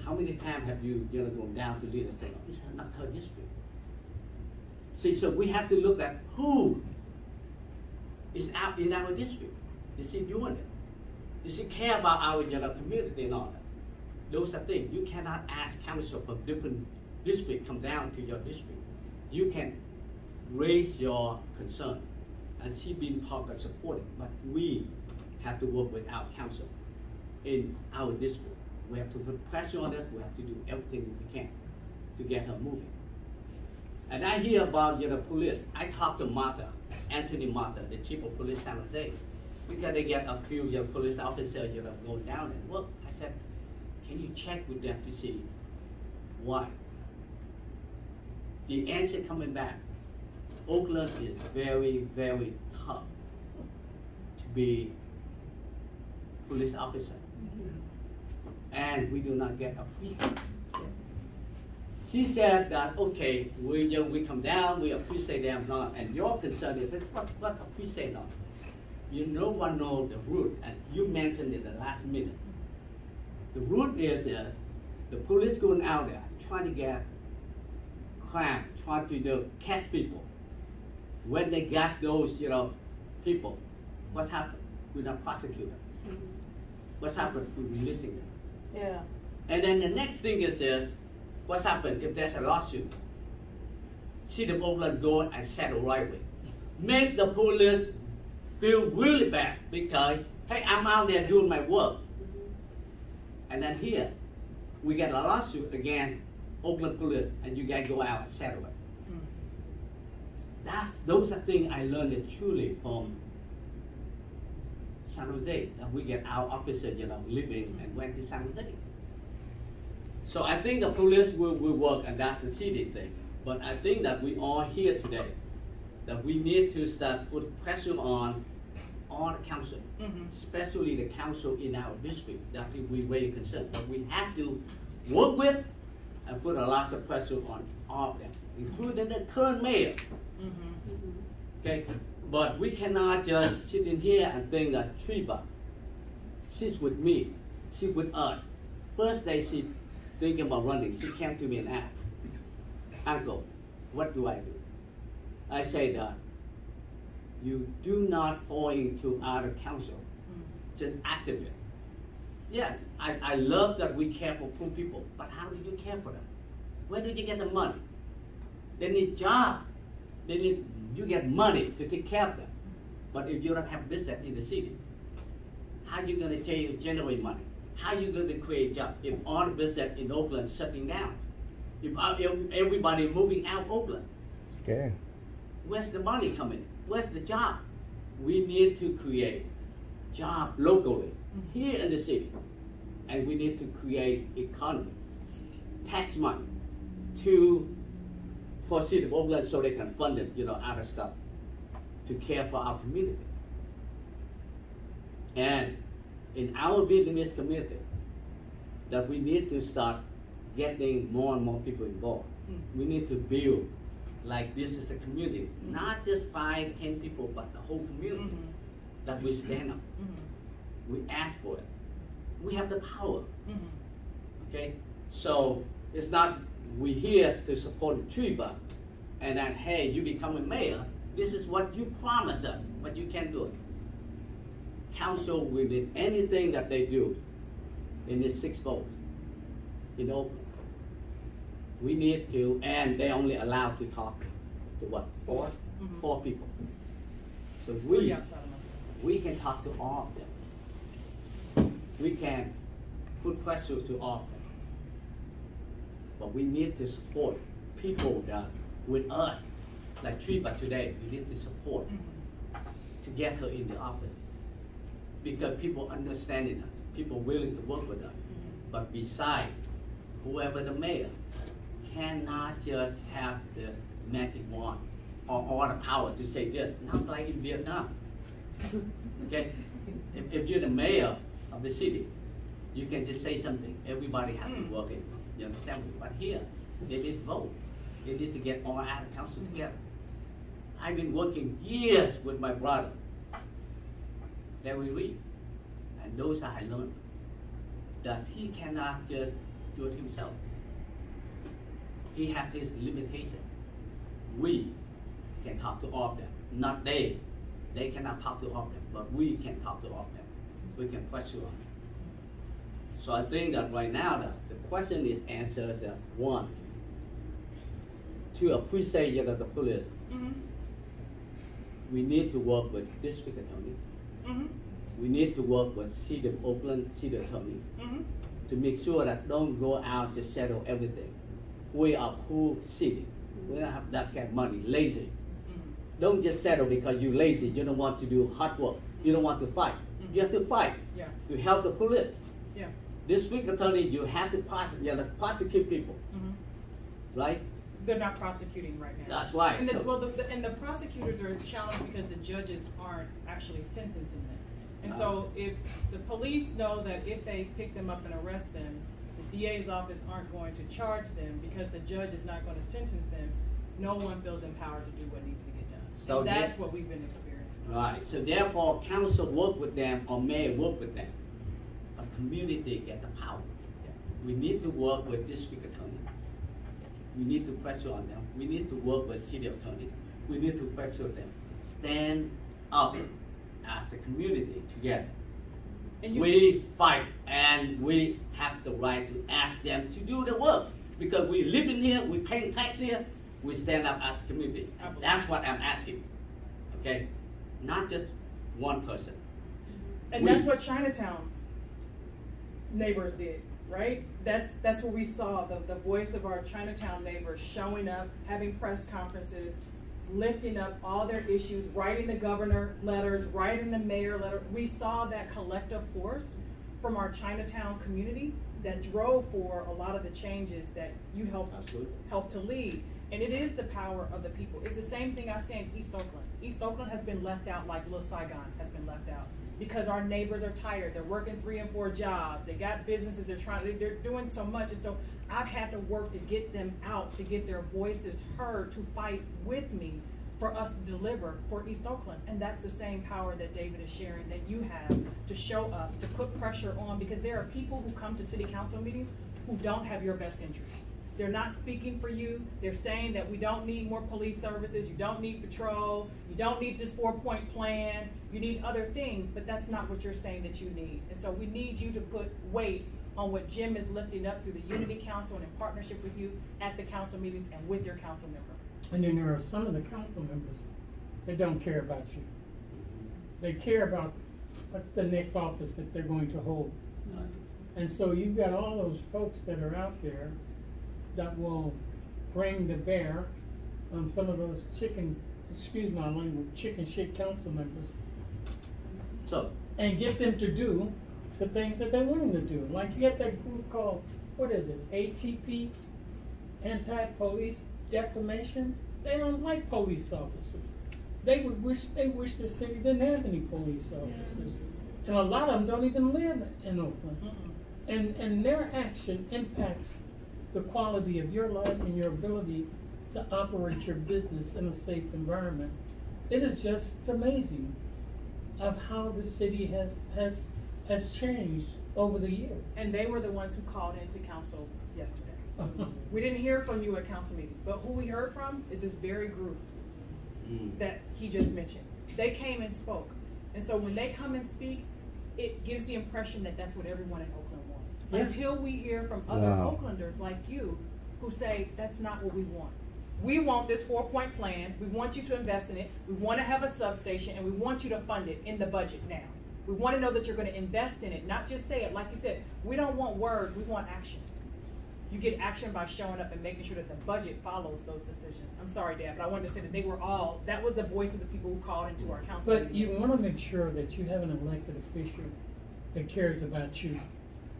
how many times have you, you know, gone down to lead and this is not her district. See, so we have to look at who is out in our district. Is he doing it? Does he care about our, community and all that? Those are things. You cannot ask council from different district come down to your district. You can raise your concern and she being part of supporting, but we have to work with our council in our district. We have to put pressure on it, we have to do everything we can to get her moving. And I hear about, you know, police, I talked to Mata, Anthony Mata, the chief of police San Jose, because they get a few, you know, police officers, you know, go down and look. I said, can you check with them to see why? The answer coming back, Oakland is very, very tough to be police officer. And we do not get appreciated. She said that, okay, we, you know, we come down, we appreciate them not, and your concern is, what, what appreciate not? You no one know the root, as you mentioned in the last minute. The root is, is the police going out there, trying to get crime, trying to, you know, catch people. When they got those, you know, people, what's happened? We not prosecute them. Mm-hmm. What's happened? We releasing them. Yeah. And then the next thing is, is what's happened if there's a lawsuit? See the Oakland go and settle right away. Make the police feel really bad because, hey, I'm out there doing my work. And then here, we get a lawsuit against Oakland police and you guys go out and settle it. Hmm. That's, those are things I learned truly from San Jose, that we get our officers, you know, living and went to San Jose. So I think the police will, will work and that's the city thing. But I think that we are here today, that we need to start put pressure on all the council, Mhm. especially the council in our district, that we very concerned. But we have to work with and put a lot of pressure on all of them, including the current mayor. Mhm. Okay, but we cannot just sit in here and think that Treva, she's with me, she's with us. First day she thinking about running, she came to me and asked, Uncle, what do I do? I say that uh, you do not fall into other council, mm. just activate. Yes, I, I love that we care for poor people, but how do you care for them? Where do you get the money? They need job. They need you get money to take care of them. But if you don't have business in the city, how are you gonna change, generate money? How are you gonna create job if all the business in Oakland shutting down? If, uh, if everybody moving out Oakland, Okay. where's the money coming? Where's the job? We need to create job locally here in the city, and we need to create economy, tax money to for city of Oakland so they can fund it, you know, other stuff to care for our community. And in our Vietnamese community, that we need to start getting more and more people involved. We need to build like this is a community, not just five, ten people, but the whole community. Mhm. That we stand up, Mhm. we ask for it. We have the power, Mhm. okay? So it's not we here to support Treva, and then hey, you become a mayor. This is what you promised us, but you can't do it. Council will need anything that they do They need six votes You know, We need to, and they only allowed to talk to what, four? Mhm. Four people. So we, outside of myself. we can talk to all of them. We can put questions to all of them. But we need to support people that with us, like Treva today, we need to support to get her in the office. Because people understanding us, people willing to work with us. But beside, whoever the mayor cannot just have the magic wand or all the power to say this, not like in Vietnam. (laughs) Okay? If, if you're the mayor of the city, you can just say something, everybody has to Mm. work it, you understand? But here, they need vote, they need to get all out of council mm-hmm. together. I've been working years with my brother, Larry Reid, and those I learned that he cannot just do it himself. He have his limitation. We can talk to all of them, not they. They cannot talk to all of them, but we can talk to all of them. We can pressure on them. So I think that right now, that the question is answered as one, to appreciate you know, the police, Mhm. we need to work with district attorney. Mhm. We need to work with city of Oakland, city attorney, Mhm. to make sure that don't go out just settle everything. We are poor city. We don't have that kind of money, lazy. Mhm. Don't just settle because you lazy, you don't want to do hard work, you don't want to fight. You have to fight Yeah. to help the police. District attorney, you have to prosecute, you have to prosecute people, Mhm. right? They're not prosecuting right now. That's right, And the, so- well, the, the, and the prosecutors are challenged because the judges aren't actually sentencing them. And so if the police know that if they pick them up and arrest them, the DA's office aren't going to charge them because the judge is not going to sentence them, no one feels empowered to do what needs to get done. So And that's what we've been experiencing. Right, so therefore, council work with them or may work with them, community get the power. We need to work with district attorney. We need to pressure on them. We need to work with city attorney. We need to pressure them. Stand up as a community together. And We fight and we have the right to ask them to do the work. Because we live in here, we pay tax here, we stand up as a community. That's what I'm asking, okay? Not just one person. And We- that's what Chinatown neighbors did, right? That's that's where we saw the, the voice of our Chinatown neighbors showing up, having press conferences, lifting up all their issues, writing the governor letters, writing the mayor letter. We saw that collective force from our Chinatown community that drove for a lot of the changes that you helped Absolutely. help to lead. And it is the power of the people. It's the same thing I say in East Oakland. East Oakland has been left out like Little Saigon has been left out because our neighbors are tired. They're working three and four jobs. They got businesses. They're trying. They're, doing so much, and so I've had to work to get them out, to get their voices heard, to fight with me for us to deliver for East Oakland. And that's the same power that David is sharing that you have to show up, to put pressure on, because there are people who come to city council meetings who don't have your best interests. They're not speaking for you. They're saying that we don't need more police services, you don't need patrol, you don't need this four-point plan, you need other things, but that's not what you're saying that you need. And so we need you to put weight on what Jim is lifting up through the Unity Council and in partnership with you at the council meetings and with your council member. And then there are some of the council members that don't care about you. They care about what's the next office that they're going to hold. And so you've got all those folks that are out there that will bring to bear on some of those chicken, excuse my language, chicken shit council members So, and get them to do the things that they want them to do. Like you got that group called, what is it, ATP, Anti-Police Defamation? They don't like police officers. They would wish, they wish the city didn't have any police officers. And a lot of them don't even live in Oakland. And, and their action impacts the quality of your life and your ability to operate your business in a safe environment. It is just amazing of how the city has, has, has changed over the years. And they were the ones who called into council yesterday. (laughs) We didn't hear from you at council meeting, but who we heard from is this very group mm, that he just mentioned. They came and spoke. And so when they come and speak, it gives the impression that that's what everyone in Oakland wants. Yeah. Until we hear from other Wow. Oaklanders like you, who say, that's not what we want. We want this four-point plan, we want you to invest in it, we wanna have a substation, and we want you to fund it in the budget now. We wanna know that you're gonna invest in it, not just say it, like you said, we don't want words, we want action. You get action by showing up and making sure that the budget follows those decisions. I'm sorry, Dad, but I wanted to say that they were all, that was the voice of the people who called into our council. But you wanna make sure that you have an elected official that cares about you,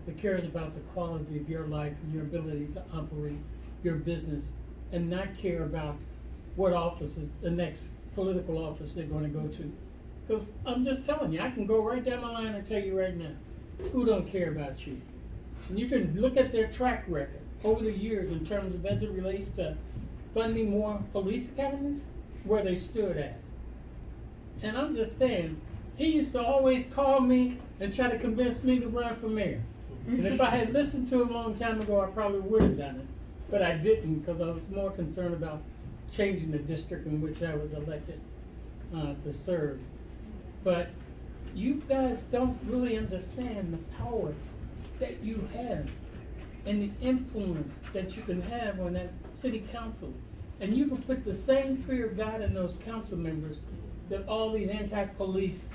that cares about the quality of your life and your ability to operate your business, and not care about what office is the next political office they're gonna go to. Cause I'm just telling you, I can go right down the line and tell you right now, who don't care about you? And you can look at their track record over the years in terms of as it relates to funding more police academies, where they stood at. And I'm just saying, he used to always call me and try to convince me to run for mayor. And if I had listened to him a long time ago, I probably would have done it. But I didn't because I was more concerned about changing the district in which I was elected uh, to serve. But you guys don't really understand the power that you have and the influence that you can have on that city council. And you can put the same fear of God in those council members that all these anti-police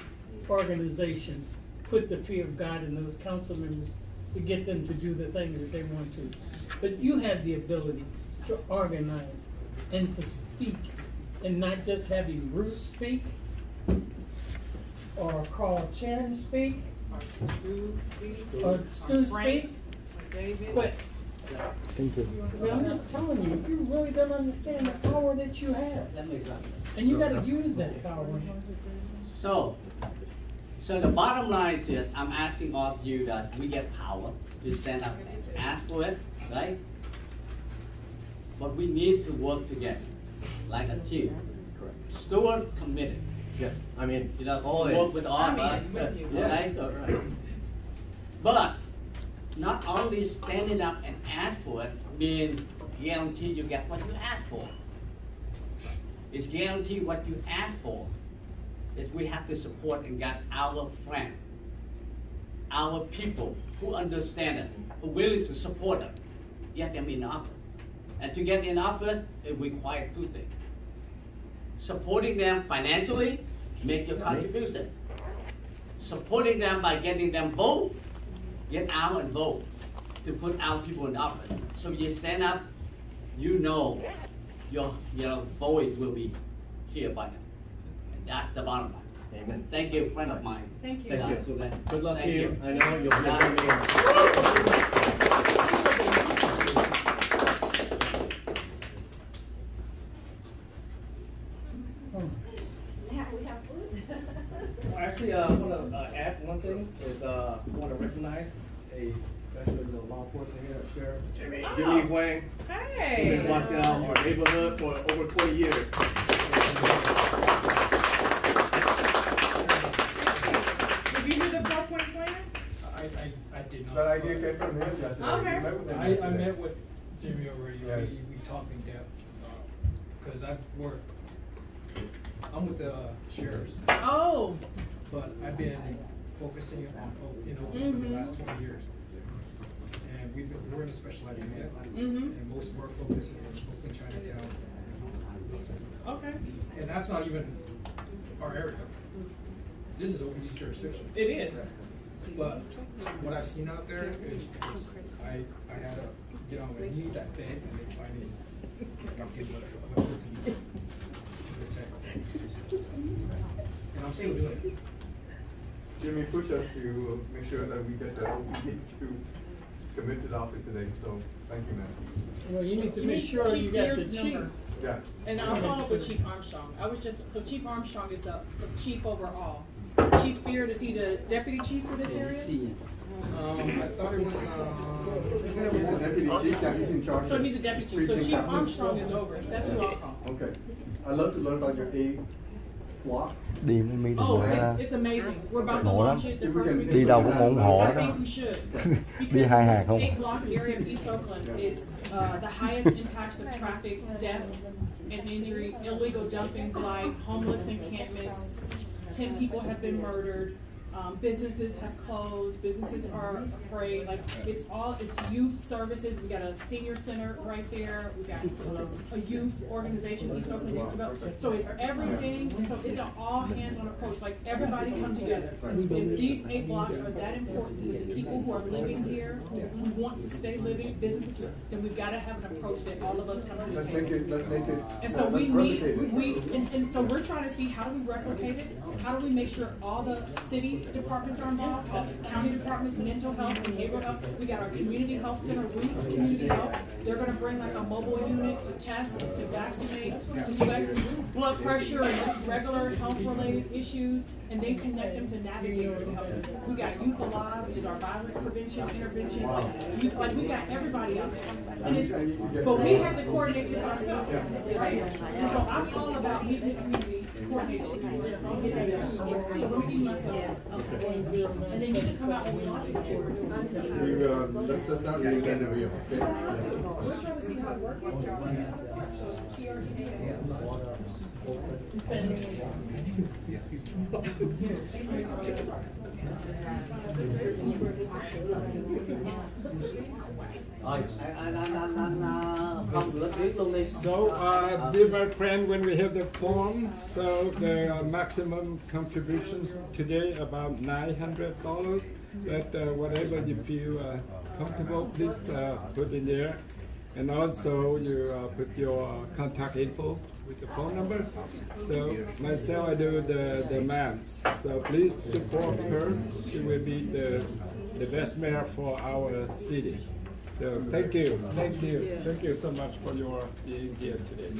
organizations put the fear of God in those council members to get them to do the things that they want to. But you have the ability to organize and to speak and not just having Bruce speak or Carl Chan speak Or Stu speak. or Stu Frank, speak. or David. But Thank you. Well, I'm just telling you, you really don't understand the power that you have, Let me grab it. and you gotta use that power. So, so the bottom line is, I'm asking all of you that we get power to stand up and ask for it, right? But we need to work together, like a team. Correct. Stewart committed, Yes, I mean. you know, Oh, work with all I of us, with you. okay? Yes, all right. But not only standing up and ask for it, mean guarantee you get what you ask for. It's guarantee what you ask for. Is we have to support and get our friend, our people who understand it, who willing to support it, get them in office. And to get in office, it requires two things. Supporting them financially, make your contribution. Supporting them by getting them vote, get out and vote to put our people in office. So you stand up, you know your your voice will be here by them. And that's the bottom line. Amen. Thank you, friend of mine. Thank you. Thank you. Yeah, Good luck to Thank you. I know you'll be a good mayor. Well, Actually, uh, I want to uh, add one thing, is uh, I want to recognize a special little law enforcement here, Sheriff Jimmy, Jimmy Wang, who's Hey. been watching out our neighborhood for over 20 years. Did you do the four-point plan? I, I, I did not. That idea came from him yesterday. Okay. You met with him I, I met with Jimmy already, Yeah. we, we talked in depth, uh, cause I've worked, I'm with the sheriffs, Oh, but I've been focusing on, Oak- in Oakland for the last twenty years. And we've been, we're in a specialized area, Mhm. and most of our focus is in Oakland, Chinatown. okay. And that's not even our area. This is Oakland's jurisdiction. It is. But what I've seen out there is, is I, I had to get on my knees that day and they finally got getting a, a listing to protect. And I'm still doing it. Jimmy pushed us to make sure that we get the OPD to commit to the office today, so thank you, man. Well, you need to You make need sure you Chief got the Beard's chief. number. Yeah. And I'll follow up with Chief Armstrong. I was just, so Chief Armstrong is the, the chief overall. Chief Beard, is he the deputy chief for this area? Um, I thought it was, uh, He's the deputy chief, and he's in charge So he's a deputy chief, so Chief. Armstrong is over. That's who I'll call. Okay. I'd love to learn about your A block. đi mới meeting Oh, nữa it's, it's amazing. We're about to lắm. launch it the If we first can- week. đi of đâu cũng ủng hộ I đó think we should. (laughs) đi Because hai this hàng không eight block area of East Oakland is, uh, the highest impacts of traffic, deaths, and injury, illegal dumping, blight, homeless encampments. Ten people have been murdered. Um, businesses have closed, businesses are afraid, like, it's all, it's youth services, we got a senior center right there, we got um, a youth organization, East Oakland Youth Development. So it's everything, and so it's an all hands-on approach, like, everybody come together. If these eight blocks are that important with the people who are living here, who want to stay living, businesses, then we've gotta have an approach that all of us come to the Let's table. make it, let's make it. And so we let's meet, replicate it. we, and, and so we're trying to see how do we replicate it? How do we make sure all the city departments are involved, county departments, mental health, behavioral health? We got our community health center, Roots Community Health. They're gonna bring like a mobile unit to test, to vaccinate, to check blood pressure and just regular health-related issues, and then connect them to navigators to help them. We got Youth Alive, which is our violence prevention, intervention, like, like, we got everybody out there. And it's, but we have to coordinate this ourselves, right? And so I'm all about meeting the community, And then you can come out when we let's, let's not reinvent the wheel, okay? Works. Rồi, anh anh anh anh anh không rửa tiếng luôn đi. So, uh, dear my friend, when we have the form, so the uh, maximum contribution today about nine hundred dollars. But uh, whatever you feel uh, comfortable, please uh, put in there. And also you uh, put your uh, contact info with the phone number. So myself, I do the, the maths. So please support her. She will be the, the best mayor for our city. So thank you, thank you, thank you so much for your being here today.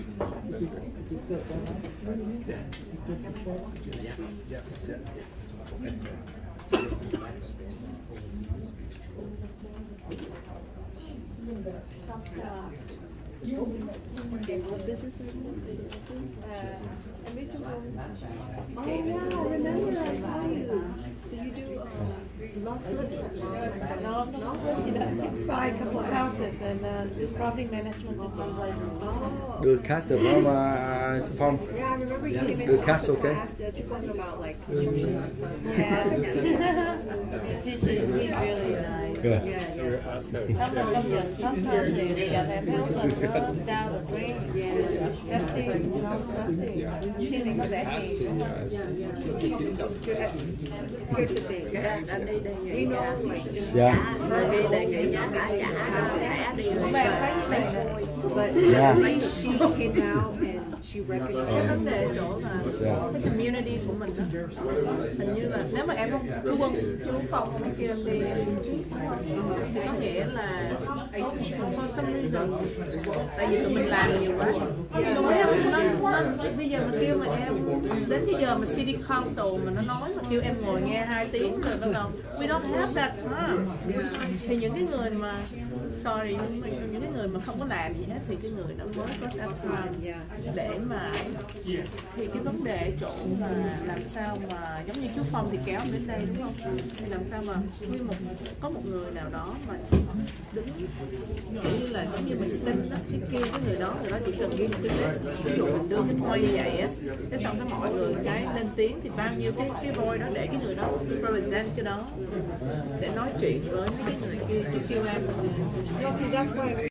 Oh, yeah, remember, I saw you do, um, law firm? No, no, you know, buy a couple of houses and, uh, do property management and fundraising. Oh. Do cast the from uh, from Yeah, I remember you came in the the cast office okay? last, talking about like construction and stuff. Yeah. She, she's really, really nice. Yeah. Yeah, yeah. Không mà công nhận sometimes thì thì gặp em help us down the drain. Yeah. Safety, you know, safety. She needs that. Here's the thing, we know like just. Yeah. Maybe they get But, but Yeah. at least she came out and she Cái vấn recognized. đề chỗ là Yeah. cái community của mình đó, hình như là nếu mà em không cứ quân chú phòng cái kia đi thì có nghĩa là for some reason tại vì tụi mình làm nhiều quá tụi mình không nó, nó bây giờ mà kêu mà em đến bây giờ mà city council mà nó nói mà kêu em ngồi nghe hai tiếng rồi bắt đầu we don't have that time thì những cái người mà sorry những cái người mà không có làm gì hết thì cái người đó mới có that time để mà thì cái vấn đề chỗ là làm sao mà giống như chú Phong thì kéo đến đây đúng không? Thì làm sao mà khi một có một người nào đó mà đứng kiểu như là giống như mình tin đó chứ kia cái người đó người đó chỉ cần ghi một cái list ví dụ mình đưa cái voi như vậy á cái xong cái mọi người cái lên tiếng thì bao nhiêu cái cái voi đó để cái người đó represent cái đó để nói chuyện với mấy cái người kia. Chứ kêu em No, because that's why